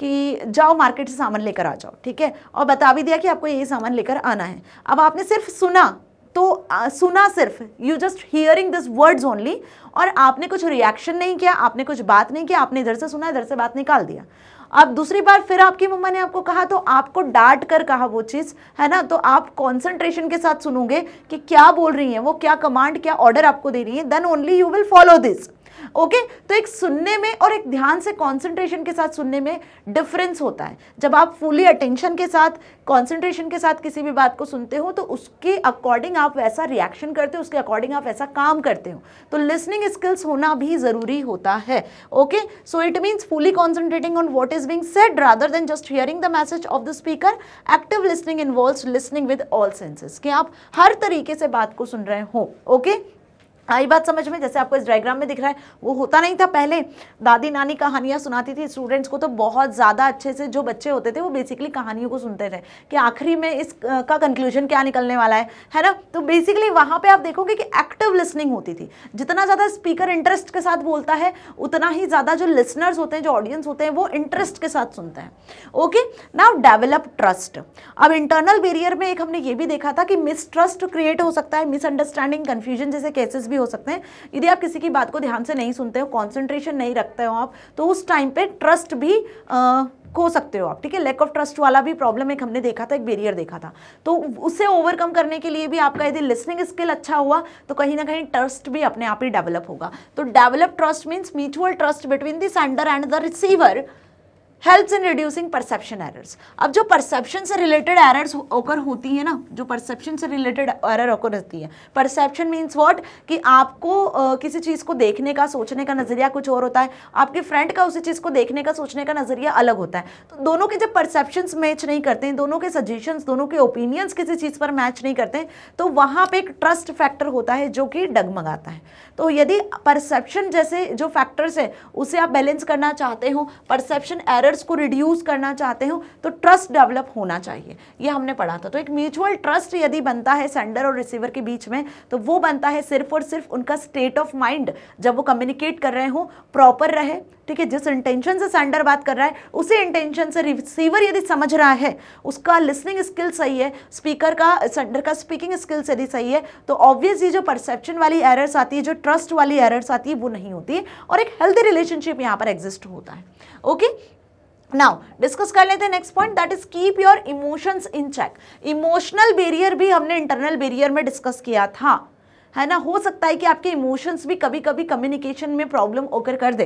कि जाओ मार्केट से सामान लेकर आ जाओ ठीक है? और बता भी दिया कि आपको ये सामान लेकर आना है। अब आपने सिर्फ़ सुना तो आ, सुना सिर्फ़ you just hearing this words only और आपने कुछ रिएक्शन नहीं किया आपने कुछ बात नहीं किया आपने इधर से सुना इधर से बात निकाल दिया। अब दूसरी बार फिर आपकी मम्मा ने आपको कहा तो आपको डांट कर कहा वो चीज़, है ना? तो आप कॉन्सेंट्रेशन के साथ सुनोगे कि क्या बोल रही है, वो क्या कमांड क्या ऑर्डर आपको दे रही है then only you will follow this okay तो एक सुनने में और एक ध्यान से कंसंट्रेशन के साथ सुनने में डिफरेंस होता है। जब आप फुली अटेंशन के साथ कंसंट्रेशन के साथ किसी भी बात को सुनते हो तो उसके अकॉर्डिंग आप वैसा रिएक्शन करते हो, उसके अकॉर्डिंग आप वैसा काम करते हो। तो लिसनिंग स्किल्स होना भी ज़रूरी होता है। Okay so it means fully concentrating on what is being said rather than just hearing the message of the speaker active listening involve listening with all senses कि आप हर तरीके से बात को सुन रहे हो। Okay okay? आई बात समझ में, जैसे आपको इस डायग्राम में दिख रहा है, वो होता नहीं था पहले। दादी नानी कहानियाँ सुनाती थी स्टूडेंट्स को तो बहुत ज़्यादा अच्छे से जो बच्चे होते थे, वो बेसिकली कहानियों को सुनते थे कि आखिरी में इस का कंक्लूजन क्या निकलने वाला है है ना? तो बेसिकली वहाँ पे आप देखोगे कि एक्टिव लिसनिंग होती थी। जितना ज़्यादा स्पीकर इंटरेस्ट के साथ बोलता है, उतना ही ज़्यादा जो लिसनर्स होते हैं, जो ऑडियंस होते हैं, वो इंटरेस्ट के साथ सुनते हैं। ओके नाउ डेवलप ट्रस्ट अब इंटरनल बेरियर में एक हमने ये भी देखा था कि मिसट्रस्ट क्रिएट हो सकता है मिसअंडरस्टैंडिंग कन्फ्यूज़न जैसे केसेस भी भी हो सकते हैं। यदि आप किसी की बात को ध्यान से नहीं सुनते हो कॉन्सेंट्रेशन नहीं रखते हो आप तो उस टाइम पे ट्रस्ट भी आ, खो सकते हो आप ठीक है? लैक ऑफ़ ट्रस्ट वाला भी प्रॉब्लम एक हमने देखा था एक बेरियर देखा था। तो उससे ओवरकम करने के लिए भी आपका यदि लिसनिंग स्किल अच्छा हुआ तो कहीं ना कहीं ट्रस्ट भी अपने आप ही डेवलप होगा। तो develop trust means mutual trust between the sender and the receiver helps in reducing perception errors. अब जो परसेप्शन से रिलेटेड एरर्स ओकर होती है ना जो परसेप्शन से रिलेटेड एरर ओकर होती है। परसेप्शन मीन्स व्हाट कि आपको uh, किसी चीज़ को देखने का सोचने का नज़रिया कुछ और होता है। आपके फ्रेंड का उसी चीज़ को देखने का सोचने का नज़रिया अलग होता है। तो दोनों के जब परसेप्शंस मैच नहीं करते हैं दोनों के सजेशंस दोनों के ओपिनियंस किसी चीज़ पर मैच नहीं करते हैं, तो वहाँ पर एक ट्रस्ट फैक्टर होता है जो कि डगमगाता है। तो यदि परसेप्शन जैसे जो फैक्टर्स है उसे आप बैलेंस करना चाहते हो परसेप्शन एरर एरर्स को रिड्यूस करना चाहते हो तो ट्रस्ट डेवलप होना चाहिए। ये हमने पढ़ा था। तो एक म्यूचुअल ट्रस्ट यदि बनता है सेंडर और रिसीवर के बीच में तो वो बनता है सिर्फ़ और सिर्फ़ उनका स्टेट ऑफ़ माइंड जब वो कम्युनिकेट कर रहे हो प्रॉपर रहे, ठीक है? जिस इंटेंशन से सेंडर बात कर रहा है, उसी इंटेंशन से रिसीवर यदि समझ रहा है, उसका लिसनिंग स्किल सही है स्पीकर का सेंडर का स्पीकिंग स्किल्स यदि सही है तो ऑब्वियसली जो परसेप्शन वाली एरर्स आती है, जो ट्रस्ट वाली एरर्स आती है, वो नहीं होती और एक हेल्थी रिलेशनशिप यहाँ पर एग्जिस्ट होता है। Okay okay? नाउ डिस्कस कर लेते हैं next point that is keep your emotions in check emotional barrier भी हमने इंटरनल बेरियर में डिस्कस किया था। है ना? हो सकता है कि आपके इमोशंस भी कभी कभी कम्युनिकेशन में प्रॉब्लम ओकर कर दे।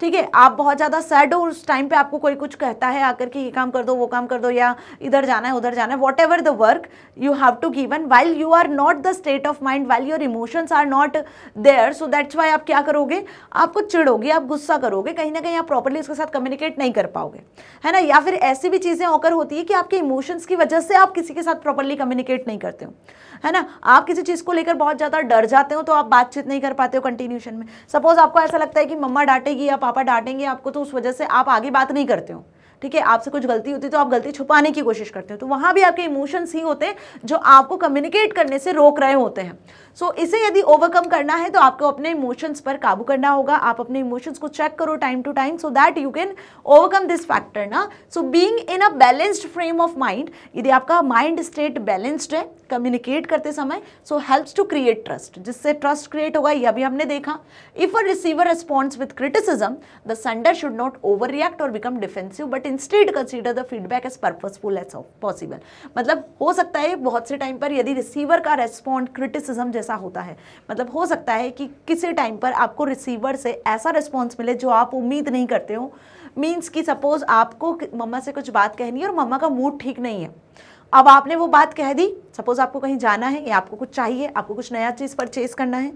ठीक है, आप बहुत ज़्यादा सैड हो, उस टाइम पे आपको कोई कुछ कहता है, आकर के ये काम कर दो, वो काम कर दो, या इधर जाना है, उधर जाना है whatever the work you have to given while you are not the state of mind while your emotions are not there so that's why आप क्या करोगे? आपको चिड़ोगे आप गुस्सा करोगे, कहीं ना कहीं आप प्रॉपरली उसके साथ कम्युनिकेट नहीं कर पाओगे, है ना? या फिर ऐसी भी चीज़ें होकर होती है कि आपके इमोशंस की वजह से आप किसी के साथ प्रॉपरली कम्युनिकेट नहीं करते हो, है ना? आप किसी चीज़ को लेकर बहुत ज़्यादा डर जाते हो तो आप बातचीत नहीं कर पाते हो कंटिन्यूशन में। सपोज़ आपको ऐसा लगता है कि मम्मा डांटेगी या पापा डांटेंगे आपको तो उस वजह से आप आगे बात नहीं करते हो। ठीक है आपसे कुछ गलती होती है तो आप गलती छुपाने की कोशिश करते हो। तो वहाँ भी आपके इमोशंस ही होते हैं जो आपको कम्युनिकेट करने से रोक रहे होते हैं। सो so, इसे यदि ओवरकम करना है तो आपको अपने इमोशंस पर काबू करना होगा। आप अपने इमोशंस को चेक करो time to time so that you can overcome this factor ना। So being in a balanced frame of mind यदि आपका माइंड स्टेट बैलेंस्ड है कम्युनिकेट करते समय so helps to create trust जिससे ट्रस्ट क्रिएट होगा यह भी हमने देखा। If a receiver response with criticism the sender should not over react और become defensive but instead consider the feedback as purposeful as possible मतलब हो सकता है बहुत से टाइम पर यदि रिसीवर का रेस्पॉन्ड क्रिटिसिज्म जैसा होता है मतलब हो सकता है कि किसी टाइम पर आपको रिसीवर से ऐसा रिस्पॉन्स मिले जो आप उम्मीद नहीं करते हो। मीन्स कि सपोज़ आपको मम्मा से कुछ बात कहनी है और मम्मा का मूड ठीक नहीं है। अब आपने वो बात कह दी सपोज़ आपको कहीं जाना है, या आपको कुछ चाहिए, आपको कुछ नया चीज़ परचेज करना है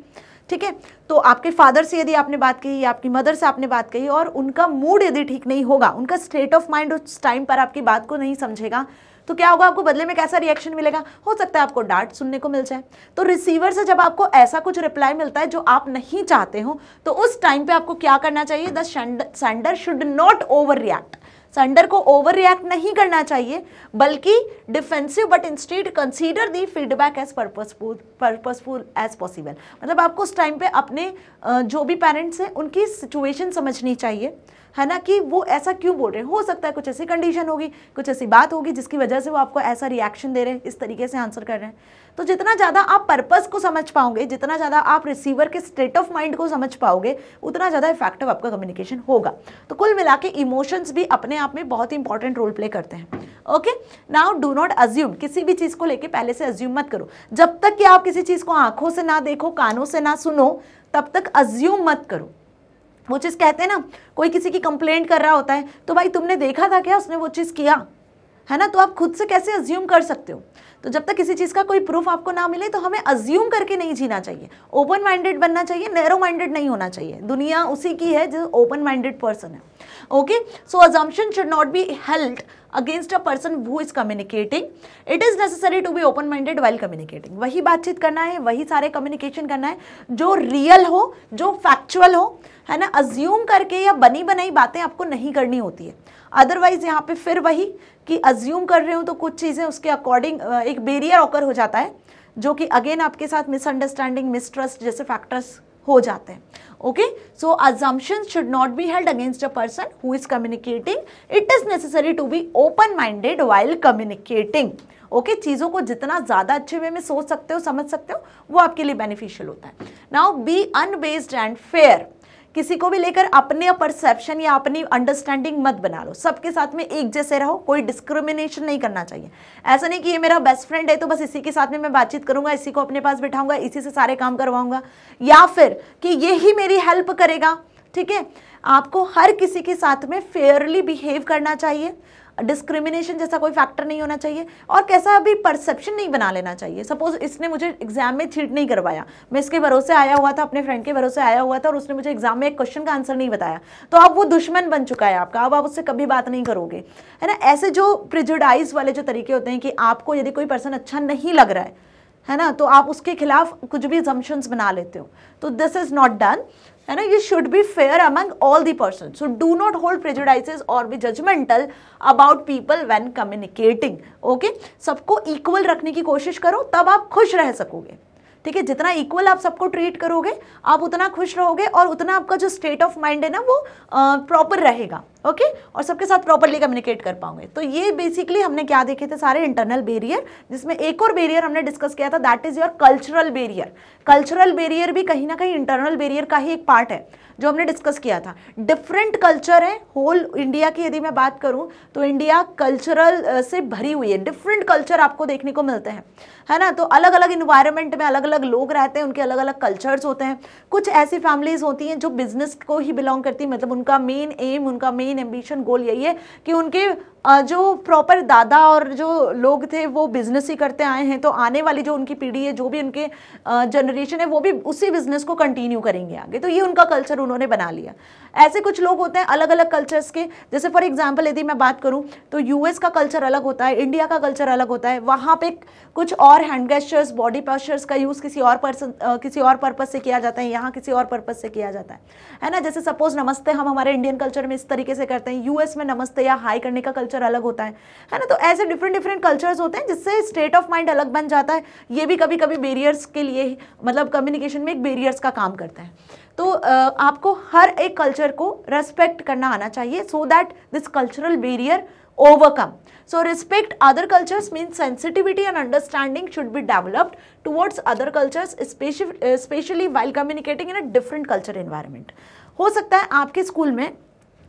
ठीक है? तो आपके फादर से यदि आपने बात कही या आपकी मदर से आपने बात कही और उनका मूड यदि ठीक नहीं होगा, उनका स्टेट ऑफ़ माइंड उस टाइम पर आपकी बात को नहीं समझेगा तो क्या होगा? आपको बदले में कैसा रिएक्शन मिलेगा? हो सकता है आपको डांट सुनने को मिल जाए। तो रिसीवर से जब आपको ऐसा कुछ रिप्लाई मिलता है जो आप नहीं चाहते हो तो उस टाइम पे आपको क्या करना चाहिए? The sender should not over react sender को ओवर रिएक्ट नहीं करना चाहिए, बल्कि defensive but instead consider the feedback as purposeful purposeful as possible मतलब आपको उस टाइम पे अपने जो भी पेरेंट्स हैं, उनकी सिचुएशन समझनी चाहिए। है ना, कि वो ऐसा क्यों बोल रहे हैं? हो सकता है कुछ ऐसी कंडीशन होगी, कुछ ऐसी बात होगी जिसकी वजह से वो आपको ऐसा रिएक्शन दे रहे हैं, इस तरीके से आंसर कर रहे हैं। तो जितना ज़्यादा आप पर्पस को समझ पाओगे, जितना ज़्यादा आप रिसीवर के स्टेट ऑफ़ माइंड को समझ पाओगे, उतना ज़्यादा इफ़ेक्टिव आपका कम्युनिकेशन होगा। तो कुल मिला के इमोशंस भी अपने आप में बहुत ही इंपॉर्टेंट रोल प्ले करते हैं। Okay now do not assume किसी भी चीज़ को लेकर पहले से अज्यूम मत करो। जब तक कि आप किसी चीज़ को आँखों से ना देखो, कानों से ना सुनो, तब तक अज्यूम मत करो। वो चीज़ कहते हैं ना, कोई किसी की कंप्लेंट कर रहा होता है तो भाई तुमने देखा था क्या उसने वो चीज़ किया? है ना? तो आप खुद से कैसे अज्यूम कर सकते हो? तो जब तक किसी चीज़ का कोई प्रूफ आपको ना मिले तो हमें अज्यूम करके नहीं जीना चाहिए। ओपन माइंडेड बनना चाहिए नैरो माइंडेड नहीं होना चाहिए। दुनिया उसी की है जो ओपन माइंडेड पर्सन है। Okay so assumption should not be held against a person who is communicating it is necessary to be open minded well communicating वही बातचीत करना है, वही सारे कम्युनिकेशन करना है, जो रियल हो, जो फैक्चुअल हो है ना? अज्यूम करके या बनी बनाई बातें आपको नहीं करनी होती है। अदरवाइज़ यहाँ पे फिर वही कि अज्यूम कर रहे हो तो कुछ चीज़ें उसके अकॉर्डिंग एक बेरियर ऑकर हो जाता है जो कि अगेन आपके साथ मिसअंडरस्टैंडिंग मिसट्रस्ट जैसे फैक्टर्स हो जाते हैं। Okay so assumption should not be held against a person who is communicating it is necessary to be open minded while communicating okay okay, चीज़ों को जितना ज़्यादा अच्छे वे में सोच सकते हो समझ सकते हो वो आपके लिए बेनिफिशियल होता है। Now be unbiased and fair किसी को भी लेकर अपने परसेप्शन या अपनी अंडरस्टैंडिंग मत बना लो। सबके साथ में एक जैसे रहो, कोई डिस्क्रिमिनेशन नहीं करना चाहिए। ऐसा नहीं कि ये मेरा बेस्ट फ्रेंड है तो बस इसी के साथ में मैं बातचीत करूँगा, इसी को अपने पास बिठाऊँगा, इसी से सारे काम करवाऊँगा। या फिर कि ये ही मेरी हेल्प करेगा, ठीक है? आपको हर किसी के साथ में फेयरली बिहेव करना चाहिए। डिस्क्रिमिनेशन जैसा कोई फैक्टर नहीं होना चाहिए और कैसा अभी परसेप्शन नहीं बना लेना चाहिए। सपोज़ इसने मुझे एग्ज़ाम में चीट नहीं करवाया। मैं इसके भरोसे आया हुआ था, अपने फ्रेंड के भरोसे आया हुआ था और उसने मुझे एग्ज़ाम में एक क्वेश्चन का आंसर नहीं बताया। तो अब वो दुश्मन बन चुका है आपका। अब आप उससे कभी बात नहीं करोगे। है ना? ऐसे जो प्रिजुडाइज वाले जो तरीके होते हैं कि आपको यदि कोई पर्सन अच्छा नहीं लग रहा है है ना? तो आप उसके खिलाफ कुछ भी जम्पन्स बना लेते हो। तो दिस इज़ नॉट डन है ना you should be fair among all the person so do not hold prejudices और be judgmental about people when communicating okay सबको इक्वल रखने की कोशिश करो, तब आप खुश रह सकोगे। ठीक है, जितना इक्वल आप सबको ट्रीट करोगे, आप उतना खुश रहोगे और उतना आपका जो स्टेट ऑफ़ माइंड है ना, वो प्रॉपर रहेगा ओके? और सबके साथ प्रॉपरली कम्युनिकेट कर पाओगे। तो ये बेसिकली हमने क्या देखे थे सारे इंटरनल बेरियर जिसमें एक और बेरियर हमने डिस्कस किया था that is your cultural barrier cultural barrier भी कहीं ना कहीं इंटरनल बेरियर का ही एक पार्ट है। जो हमने डिस्कस किया था। डिफरेंट कल्चर है होल इंडिया की यदि मैं बात करूँ तो इंडिया कल्चरल से भरी हुई है। डिफरेंट कल्चर आपको देखने को मिलते हैं। है ना? तो अलग अलग इन्वायरमेंट में अलग अलग लोग रहते हैं, उनके अलग अलग कल्चर्स होते हैं। कुछ ऐसी फैमिलीज़ होती हैं जो बिज़नेस को ही बिलोंग करती है। मतलब उनका मेन एम उनका मेन एम्बिशन गोल यही है कि उनके जो प्रॉपर दादा और जो लोग थे, वो बिज़नेस ही करते आए हैं तो आने वाली जो उनकी पीढ़ी है, जो भी उनके जनरेशन है, वो भी उसी बिज़नेस को कंटिन्यू करेंगे आगे। तो ये उनका कल्चर उन्होंने बना लिया। ऐसे कुछ लोग होते हैं अलग अलग कल्चर्स के। जैसे फॉर एग्ज़ाम्पल यदि मैं बात करूँ तो यूएस का कल्चर अलग होता है इंडिया का कल्चर अलग होता है। वहाँ पे कुछ और हैंड गेस्टर्स बॉडी पॉस्चर्स का यूज़ किसी और पर्सन किसी और पर्पज़ से किया जाता है, यहाँ किसी और पर्पज़ से किया जाता है। है ना? जैसे सपोज़ नमस्ते, हम हमारे इंडियन कल्चर में इस तरीके से करते हैं। यूएस में नमस्ते या हाई करने का कल्चर कल्चर अलग होता है। है ना? तो ऐसे डिफरेंट डिफरेंट कल्चर्स होते हैं जिससे स्टेट ऑफ़ माइंड अलग बन जाता है। ये भी कभी कभी बेरियर्स के लिए मतलब कम्युनिकेशन में एक बेरियर्स का काम करता है। तो आपको हर एक कल्चर को रेस्पेक्ट करना आना चाहिए so that this cultural barrier overcome so respect other cultures mean sensitivity and understanding should be developed towards other cultures specially while communicating in a different culture environment हो सकता है आपके स्कूल में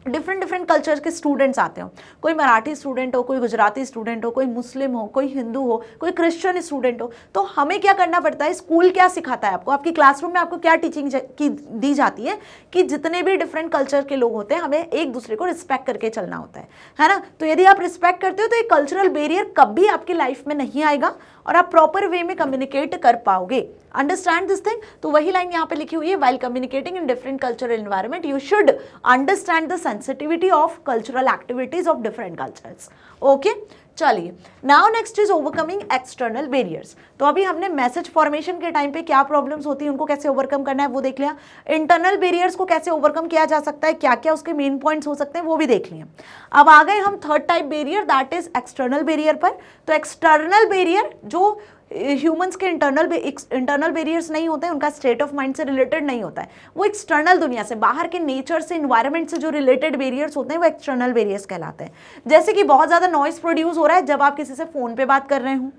different different culture के students आते हो। कोई Marathi student हो, कोई गुजराती स्टूडेंट हो, कोई मुस्लिम हो, कोई हिंदू हो, कोई क्रिश्चियन स्टूडेंट हो तो हमें क्या करना पड़ता है? स्कूल क्या सिखाता है आपको? आपकी क्लासरूम में आपको क्या टीचिंग की दी जाती है? कि जितने भी डिफरेंट कल्चर के लोग होते हैं, हमें एक दूसरे को रिस्पेक्ट करके चलना होता है। है ना? तो यदि आप रिस्पेक्ट करते हो तो एक कल्चरल बेरियर कभी आपकी लाइफ में नहीं आएगा और आप प्रॉपर वे में कम्युनिकेट कर पाओगे। अंडरस्टैंड दिस थिंग तो वही लाइन यहाँ पे लिखी हुई है while communicating in different cultural environment you should understand the sensitivity of cultural activities of different cultures okay चलिए now next is overcoming external barriers तो अभी हमने मैसेज फॉर्मेशन के टाइम पे क्या प्रॉब्लम्स होती हैं, उनको कैसे ओवरकम करना है, वो देख लिया। इंटरनल बेरियर्स को कैसे ओवरकम किया जा सकता है क्या क्या उसके मेन पॉइंट्स हो सकते हैं, वो भी देख लिया अब आ गए हम third type barrier that is external barrier पर। तो एक्सटर्नल बेरियर जो ह्यूमंस के इंटरनल इंटरनल बेरियर्स नहीं होते हैं, उनका स्टेट ऑफ़ माइंड से रिलेटेड नहीं होता है। वो एक्सटर्नल दुनिया से, बाहर के नेचर से इन्वायरमेंट से जो रिलेटेड बेरियर्स होते हैं, वो एक्सटर्नल बेरियर्स कहलाते हैं। जैसे कि बहुत ज़्यादा नॉइस प्रोड्यूस हो रहा है जब आप किसी से फ़ोन पर बात कर रहे हो।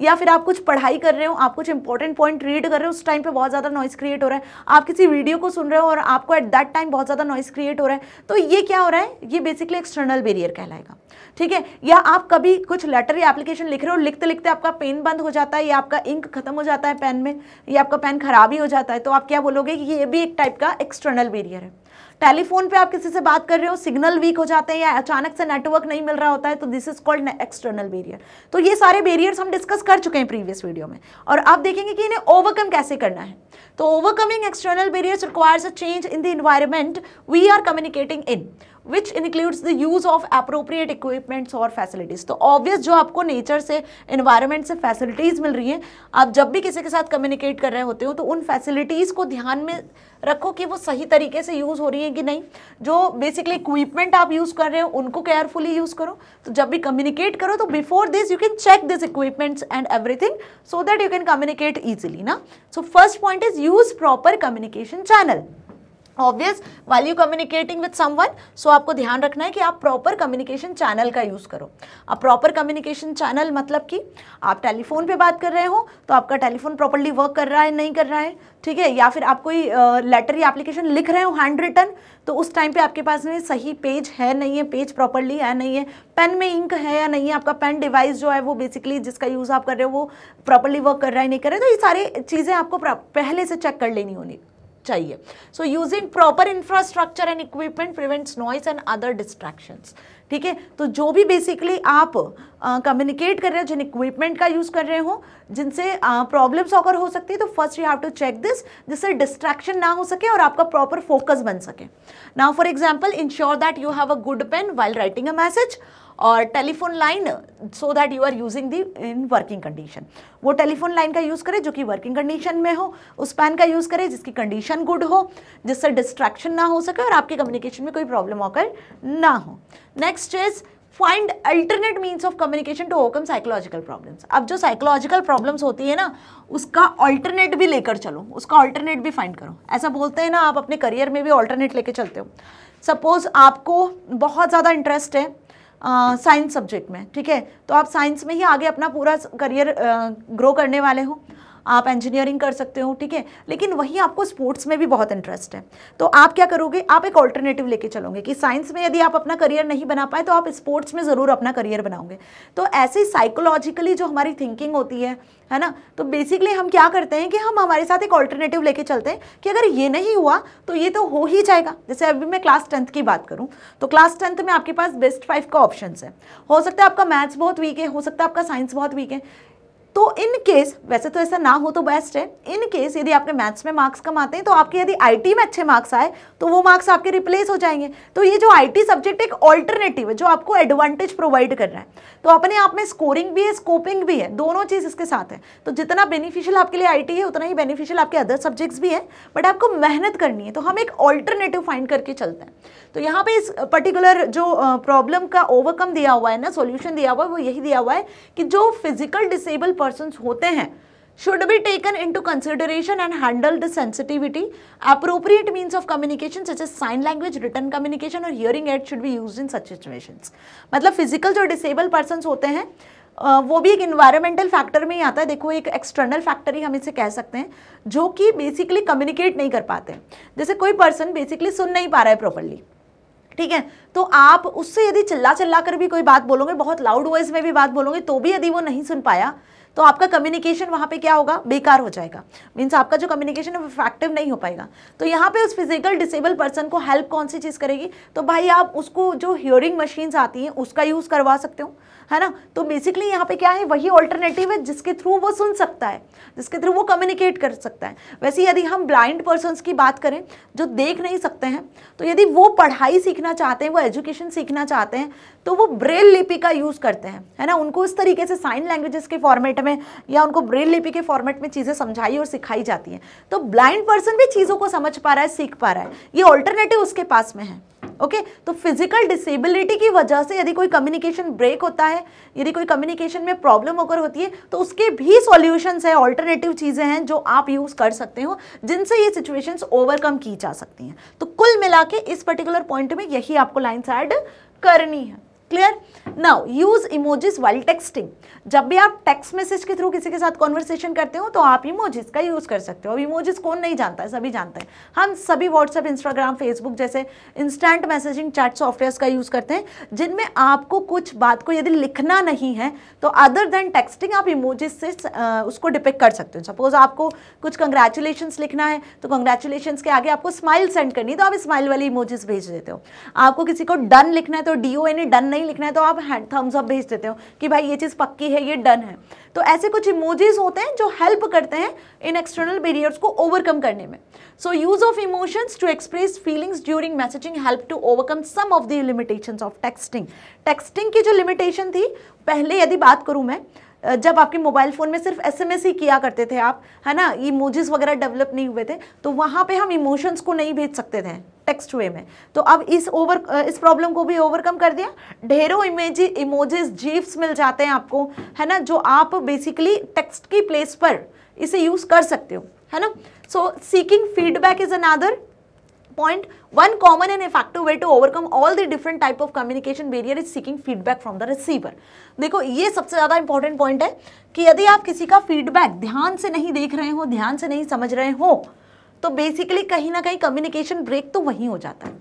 या फिर आप कुछ पढ़ाई कर रहे हो, आप कुछ इंपॉर्टेंट पॉइंट रीड कर रहे हो, उस टाइम पे बहुत ज़्यादा नॉइस क्रिएट हो रहा है। आप किसी वीडियो को सुन रहे हो और आपको एट दैट टाइम बहुत ज़्यादा नॉइस क्रिएट हो रहा है तो ये क्या हो रहा है? ये बेसिकली एक्सटर्नल बेरियर कहलाएगा। ठीक है? या आप कभी कुछ लेटर या एप्लीकेशन लिख रहे हो लिखते लिखते आपका पेन बंद हो जाता है या आपका इंक खत्म हो जाता है पेन में, या आपका पेन खराब ही हो जाता है तो आप क्या बोलोगे कि ये भी एक टाइप का एक्सटर्नल बेरियर है। टेलीफोन पे आप किसी से बात कर रहे हो, सिग्नल वीक हो जाते हैं या अचानक से नेटवर्क नहीं मिल रहा होता है तो this is called external barrier तो ये सारे बेरियर्स हम डिस्कस कर चुके हैं प्रीवियस वीडियो में। और आप देखेंगे कि इन्हें ओवरकम कैसे करना है। तो overcoming external barriers requires a change in the environment we are communicating in which includes the use of appropriate equipments और फैसिलिटीज़ तो ऑब्वियस जो आपको नेचर से इन्वायरमेंट से फैसिलिटीज़ मिल रही हैं, आप जब भी किसी के साथ कम्युनिकेट कर रहे होते हो तो उन फैसिलिटीज़ को ध्यान में रखो कि वो सही तरीके से यूज़ हो रही है कि नहीं। जो बेसिकली इक्विपमेंट आप यूज़ कर रहे हो, उनको केयरफुली यूज़ करो। तो जब भी कम्युनिकेट करो तो before this you can check this equipments and everything so that you can communicate easily ना? So first point is use proper communication channel obvious while you communicating with someone so आपको ध्यान रखना है कि आप proper communication channel का use करो। अब प्रॉपर कम्युनिकेशन चैनल मतलब कि आप टेलीफोन पे बात कर रहे हो तो आपका टेलीफोन प्रॉपरली वर्क कर रहा है, नहीं कर रहा है, ठीक है? या फिर आप कोई लेटर या एप्लीकेशन लिख रहे हो हैंड रिटन तो उस टाइम पे आपके पास में सही पेज है नहीं है पेज प्रॉपरली है नहीं है पेन में इंक है या नहीं है, आपका पेन डिवाइस जो है वो बेसिकली जिसका यूज़ आप कर रहे हो, वो प्रॉपरली वर्क कर रहा है, नहीं कर रहा है तो ये सारी चीज़ें आपको पहले से चेक कर लेनी होनी। चाहिए। So using proper infrastructure and equipment prevents noise and other distractions ठीक है? तो जो भी बेसिकली आप कम्युनिकेट कर रहे हो, जिन इक्विपमेंट का यूज़ कर रहे हो, जिनसे प्रॉब्लम्स अगर हो सकती है तो first you have to check this जिससे डिस्ट्रैक्शन ना हो सके और आपका प्रॉपर फोकस बन सके। Now for example ensure that you have a good pen while writing a message और telephone line so that you are using the in working condition वो टेलीफोन लाइन का यूज़ करें जो कि वर्किंग कंडीशन में हो, उस पैन का यूज़ करें जिसकी कंडीशन गुड हो, जिससे डिस्ट्रैक्शन ना हो सके और आपके कम्युनिकेशन में कोई प्रॉब्लम होकर ना हो. Next is find alternate means of communication to overcome psychological problems अब जो साइकोलॉजिकल प्रॉब्लम्स होती है ना, उसका अल्टरनेट भी लेकर चलो, उसका अल्टरनेट भी फाइंड करो. ऐसा बोलते हैं ना, आप अपने करियर में भी अल्टरनेट लेके चलते हो. सपोज़ आपको बहुत ज़्यादा इंटरेस्ट है साइंस सब्जेक्ट में, ठीक है? तो आप साइंस में ही आगे अपना पूरा करियर ग्रो करने वाले हो। आप इंजीनियरिंग कर सकते हो, ठीक है? लेकिन वहीं आपको स्पोर्ट्स में भी बहुत इंटरेस्ट है। तो आप क्या करोगे? आप एक ऑल्टरनेटिव लेके चलोगे कि साइंस में यदि आप अपना करियर नहीं बना पाए तो आप स्पोर्ट्स में ज़रूर अपना करियर बनाओगे। तो ऐसे साइकोलॉजिकली जो हमारी थिंकिंग होती है है ना? तो बेसिकली हम क्या करते हैं कि हम हमारे साथ एक ऑल्टरनेटिव लेके चलते हैं कि अगर ये नहीं हुआ तो ये तो हो ही जाएगा। जैसे अभी मैं क्लास टेंथ की बात करूँ तो क्लास टेंथ में आपके पास बेस्ट फाइव का ऑप्शन है। हो सकता है आपका मैथ्स बहुत वीक है, हो सकता है आपका साइंस बहुत वीक है तो इन केस वैसे तो ऐसा ना हो तो बेस्ट है। इन केस यदि आपने मैथ्स में मार्क्स कम आते हैं तो आपके यदि आईटी में अच्छे मार्क्स आए तो वो मार्क्स आपके रिप्लेस हो जाएँगे। तो ये जो आईटी सब्जेक्ट एक ऑल्टरनेटिव है, जो आपको एडवांटेज प्रोवाइड कर रहा है। तो अपने आप में स्कोरिंग भी है स्कोपिंग भी है, दोनों चीज़ इसके साथ है। तो जितना बेनिफिशियल आपके लिए आई है, उतना ही बेनिफिशियल आपके अदर सब्जेक्ट्स भी है। बट आपको मेहनत करनी है तो हम एक ऑल्टरनेटिव फाइंड करके चलते हैं। तो यहाँ पे इस पर्टिकुलर जो प्रॉब्लम का ओवरकम दिया हुआ है ना सोल्यूशन दिया हुआ है, वो यही दिया हुआ है कि जो फ़िज़िकल डिसेबल पर्सन होते हैं should be taken into consideration and handle the sensitivity appropriate means of communication such as sign language written communication और hearing aid should be use in such situation मतलब फ़िज़िकल जो disable person होते हैं वो भी एक इन्वायरमेंटल फैक्टर में ही आता है। देखो, एक एक्सटर्नल फैक्टर ही हम इसे कह सकते हैं, जो कि बेसिकली कम्युनिकेट नहीं कर पाते जैसे कोई पर्सन बेसिकली सुन नहीं पा रहा है प्रॉपरली ठीक है? तो आप उससे यदि चिल्ला चिल्ला कर भी कोई बात बोलोगे, बहुत लाउड वॉइस में भी बात बोलोगे तो भी यदि वो नहीं सुन पाया तो आपका कम्युनिकेशन वहाँ पे क्या होगा? बेकार हो जाएगा। मीन्स आपका जो कम्युनिकेशन है वो इफ़ेक्टिव नहीं हो पाएगा। तो यहाँ पे उस फ़िज़िकल डिसेबल पर्सन को हेल्प कौन सी चीज़ करेगी? तो भाई आप उसको जो हियरिंग मशीन्स आती हैं, उसका यूज़ करवा सकते हो। है ना? तो बेसिकली यहाँ पे क्या है? वही ऑल्टरनेटिव है जिसके थ्रू वो सुन सकता है। जिसके थ्रू वो कम्युनिकेट कर सकता है। वैसे यदि हम ब्लाइंड पर्सन की बात करें, जो देख नहीं सकते हैं तो यदि वो पढ़ाई सीखना चाहते हैं, वो एजुकेशन सीखना चाहते हैं तो वो ब्रेल लिपि का यूज़ करते हैं, है ना? उनको इस तरीके से साइन लैंग्वेजेस के फॉर्मेट में या उनको ब्रेल लिपि के फॉर्मेट में चीज़ें समझाई और सिखाई जाती हैं। तो ब्लाइंड पर्सन भी चीज़ों को समझ पा रहा है, सीख पा रहा है। ये ऑल्टरनेटिव उसके पास में है ओके okay? तो फ़िज़िकल डिसेबिलिटी की वजह से यदि कोई कम्युनिकेशन ब्रेक होता है, यदि कोई कम्युनिकेशन में प्रॉब्लम होकर होती है तो उसके भी सॉल्यूशंस है ऑल्टरनेटिव चीज़ें हैं जो आप यूज़ कर सकते हो, जिनसे ये सिचुएशंस ओवरकम की जा सकती हैं। तो कुल मिला के इस पर्टिकुलर पॉइंट में यही आपको लाइन्स ऐड करनी है। Clear now use emojis while texting जब भी आप टेक्स्ट मैसेज के थ्रू किसी के साथ कॉन्वर्सेशन करते हो तो आप इमोजिस का यूज़ कर सकते हो। अब इमोजिस कौन नहीं जानता है, सभी जानते हैं। हम सभी व्हाट्सएप इंस्टाग्राम फेसबुक जैसे इंस्टेंट मैसेजिंग चैट सॉफ्टवेयर का यूज़ करते हैं, जिनमें आपको कुछ बात को यदि लिखना नहीं है तो अदर देन टेक्सटिंग आप इमोजिस से उसको डिपेक्ट कर सकते हो। सपोज़ आपको कुछ कंग्रेचुलेशन लिखना है तो कंग्रेचुलेशन के आगे आपको स्माइल सेंड करनी है तो आप स्माइल वाली इमोजिस भेज देते हो। आपको किसी को डन लिखना है तो डी ओ एनी डन नहीं लिखना है तो आप हैंड थम्स अप भेज देते हो कि भाई ये चीज़ पक्की है, ये डन है। तो ऐसे कुछ इमोजीज होते हैं जो हेल्प करते हैं इन एक्सटर्नल बेरियर्स को ओवरकम करने में। So use of emotions to express feelings during messaging help to overcome some of the limitations of texting texting की जो लिमिटेशन थी, पहले यदि बात करूँ मैं जब आपके मोबाइल फ़ोन में सिर्फ़ एसएमएस ही किया करते थे आप, है ना? इमोजीज वगैरह डेवलप नहीं हुए थे तो वहाँ पे हम इमोशंस को नहीं भेज सकते थे टेक्स्ट वे में। तो अब इस ओवर इस प्रॉब्लम को भी ओवरकम कर दिया। ढेरों इमेज इमोजेस जीफ्स मिल जाते हैं आपको, है ना? जो आप बेसिकली टेक्स्ट की प्लेस पर इसे यूज़ कर सकते हो, है ना? So seeking feedback is another point one common and effective way to overcome all the different type of communication barrier is seeking feedback from the receiver देखो ये सबसे ज़्यादा इंपॉर्टेंट पॉइंट है कि यदि आप किसी का फीडबैक ध्यान से नहीं देख रहे हो ध्यान से नहीं समझ रहे हो तो बेसिकली कहीं ना कहीं कम्युनिकेशन ब्रेक तो वहीं हो जाता है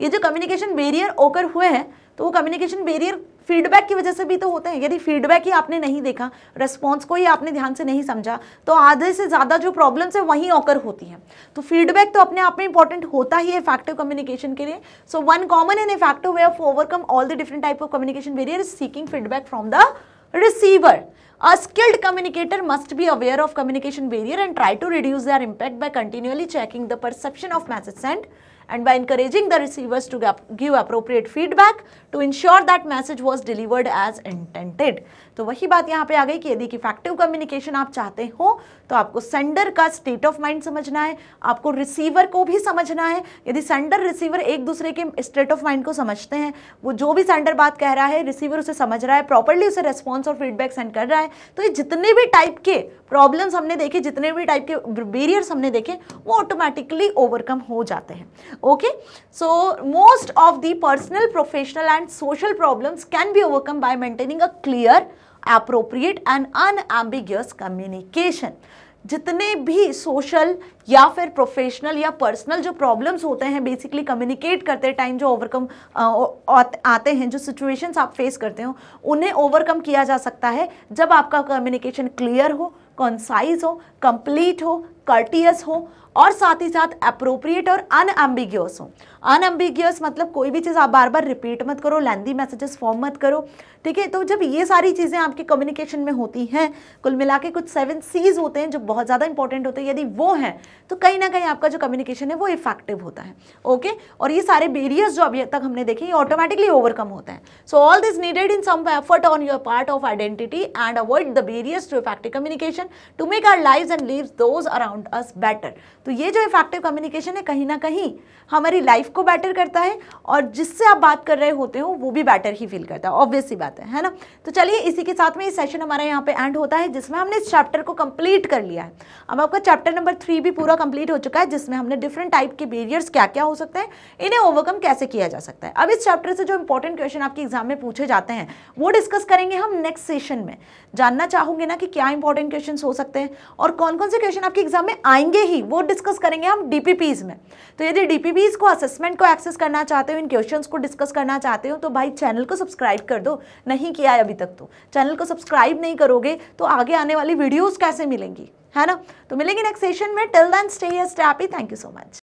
ये जो कम्युनिकेशन बेरियर ओकर हुए हैं तो वो कम्युनिकेशन बेरियर फीडबैक की वजह से भी तो होते हैं। यदि फीडबैक ही आपने नहीं देखा रेस्पॉन्स को ही आपने ध्यान से नहीं समझा तो आधे से ज़्यादा जो प्रॉब्लम्स है वहीं ऑकर होती हैं। तो फीडबैक तो अपने आप में इंपॉर्टेंट होता ही है इफ़ेक्टिव कम्युनिकेशन के लिए। So one common and effective way of overcome all the different type of communication barrier is seeking feedback from the receiver. A skilled communicator must be aware of communication barrier and try to reduce their impact by continually checking the perception of message sent and by encouraging the receivers to give appropriate feedback to ensure that message was delivered as intended. तो वही बात यहाँ पे आ गई कि यदि effective communication आप चाहते हो तो आपको सेंडर का स्टेट ऑफ़ माइंड समझना है, आपको रिसीवर को भी समझना है यदि सेंडर रिसीवर एक दूसरे के स्टेट ऑफ़ माइंड को समझते हैं, वो जो भी सेंडर बात कह रहा है रिसीवर उसे समझ रहा है प्रॉपरली उसे रेस्पॉन्स और फीडबैक सेंड कर रहा है तो ये जितने भी टाइप के प्रॉब्लम्स हमने देखे, जितने भी टाइप के बेरियर्स हमने देखे, वो ऑटोमेटिकली ओवरकम हो जाते हैं okay so most of the personal professional and social problems can be overcome by maintaining a clear appropriate and unambiguous communication. जितने भी सोशल या फिर प्रोफेशनल या पर्सनल जो प्रॉब्लम्स होते हैं बेसिकली कम्युनिकेट करते टाइम जो ओवरकम आते हैं, जो सिचुएशंस आप फेस करते हो, उन्हें ओवरकम किया जा सकता है जब आपका कम्युनिकेशन क्लियर हो कॉन्साइज हो कंप्लीट हो कर्टियस हो और साथ ही साथ अप्रोप्रिएट और अनएम्बिग्योस हो। अनएम्बिग्योस मतलब कोई भी चीज़ आप बार बार रिपीट मत करो लेंदी मैसेजेस फॉर्म मत करो। ठीक है तो जब ये सारी चीज़ें आपके कम्युनिकेशन में होती हैं, कुल मिला के कुछ सेवन सीज होते हैं जो बहुत ज़्यादा इंपॉर्टेंट होते हैं, यदि वो हैं तो कहीं ना कहीं आपका जो कम्युनिकेशन है वो इफ़ेक्टिव होता है। ओके और ये सारे बेरियर्स जो अभी तक हमने देखे, ये ऑटोमेटिकली ओवरकम होते हैं। So all this needed in some effort on your part of identity and avoid the barriers to effective communication to make our live and leave those around us better तो ये जो effective communication है, कहीं ना कहीं हमारी life को better करता है और जिससे आप बात कर रहे होते हो, वो भी बेटर ही फील करता है। ऑब्वियस सी बात है है ना? तो चलिए, इसी के साथ में ये सेशन हमारा यहाँ पे एंड होता है, जिसमें हमने इस चैप्टर को कंप्लीट कर लिया है। अब आपका चैप्टर नंबर थ्री भी पूरा कंप्लीट हो चुका है, जिसमें हमने डिफरेंट टाइप के बेरियर्स क्या क्या हो सकते हैं, इन्हें ओवरकम कैसे किया जा सकता है। अब इस चैप्टर से जो इंपॉर्टेंट क्वेश्चन आपके एग्ज़ाम में पूछे जाते हैं, वो डिस्कस करेंगे हम नेक्स्ट सेशन में। जानना चाहूँगे ना कि क्या इंपॉर्टेंट क्वेश्चन हो सकते हैं और कौन कौन से क्वेश्चन आपके एग्ज़ाम में आएँगे ही, वो डिस्कस करेंगे हम डीपीपीज में। तो यदि डीपीपीज को असेसमेंट को एक्सेस करना चाहते हो, इन क्वेश्चंस को डिस्कस करना चाहते हो तो भाई चैनल को सब्सक्राइब कर दो। नहीं किया है अभी तक तो। चैनल को सब्सक्राइब नहीं करोगे तो आगे आने वाली वीडियोज़ कैसे मिलेंगी? है ना? तो मिलेंगे नेक्स्ट सेशन में। Till then stay stay happy thank you so much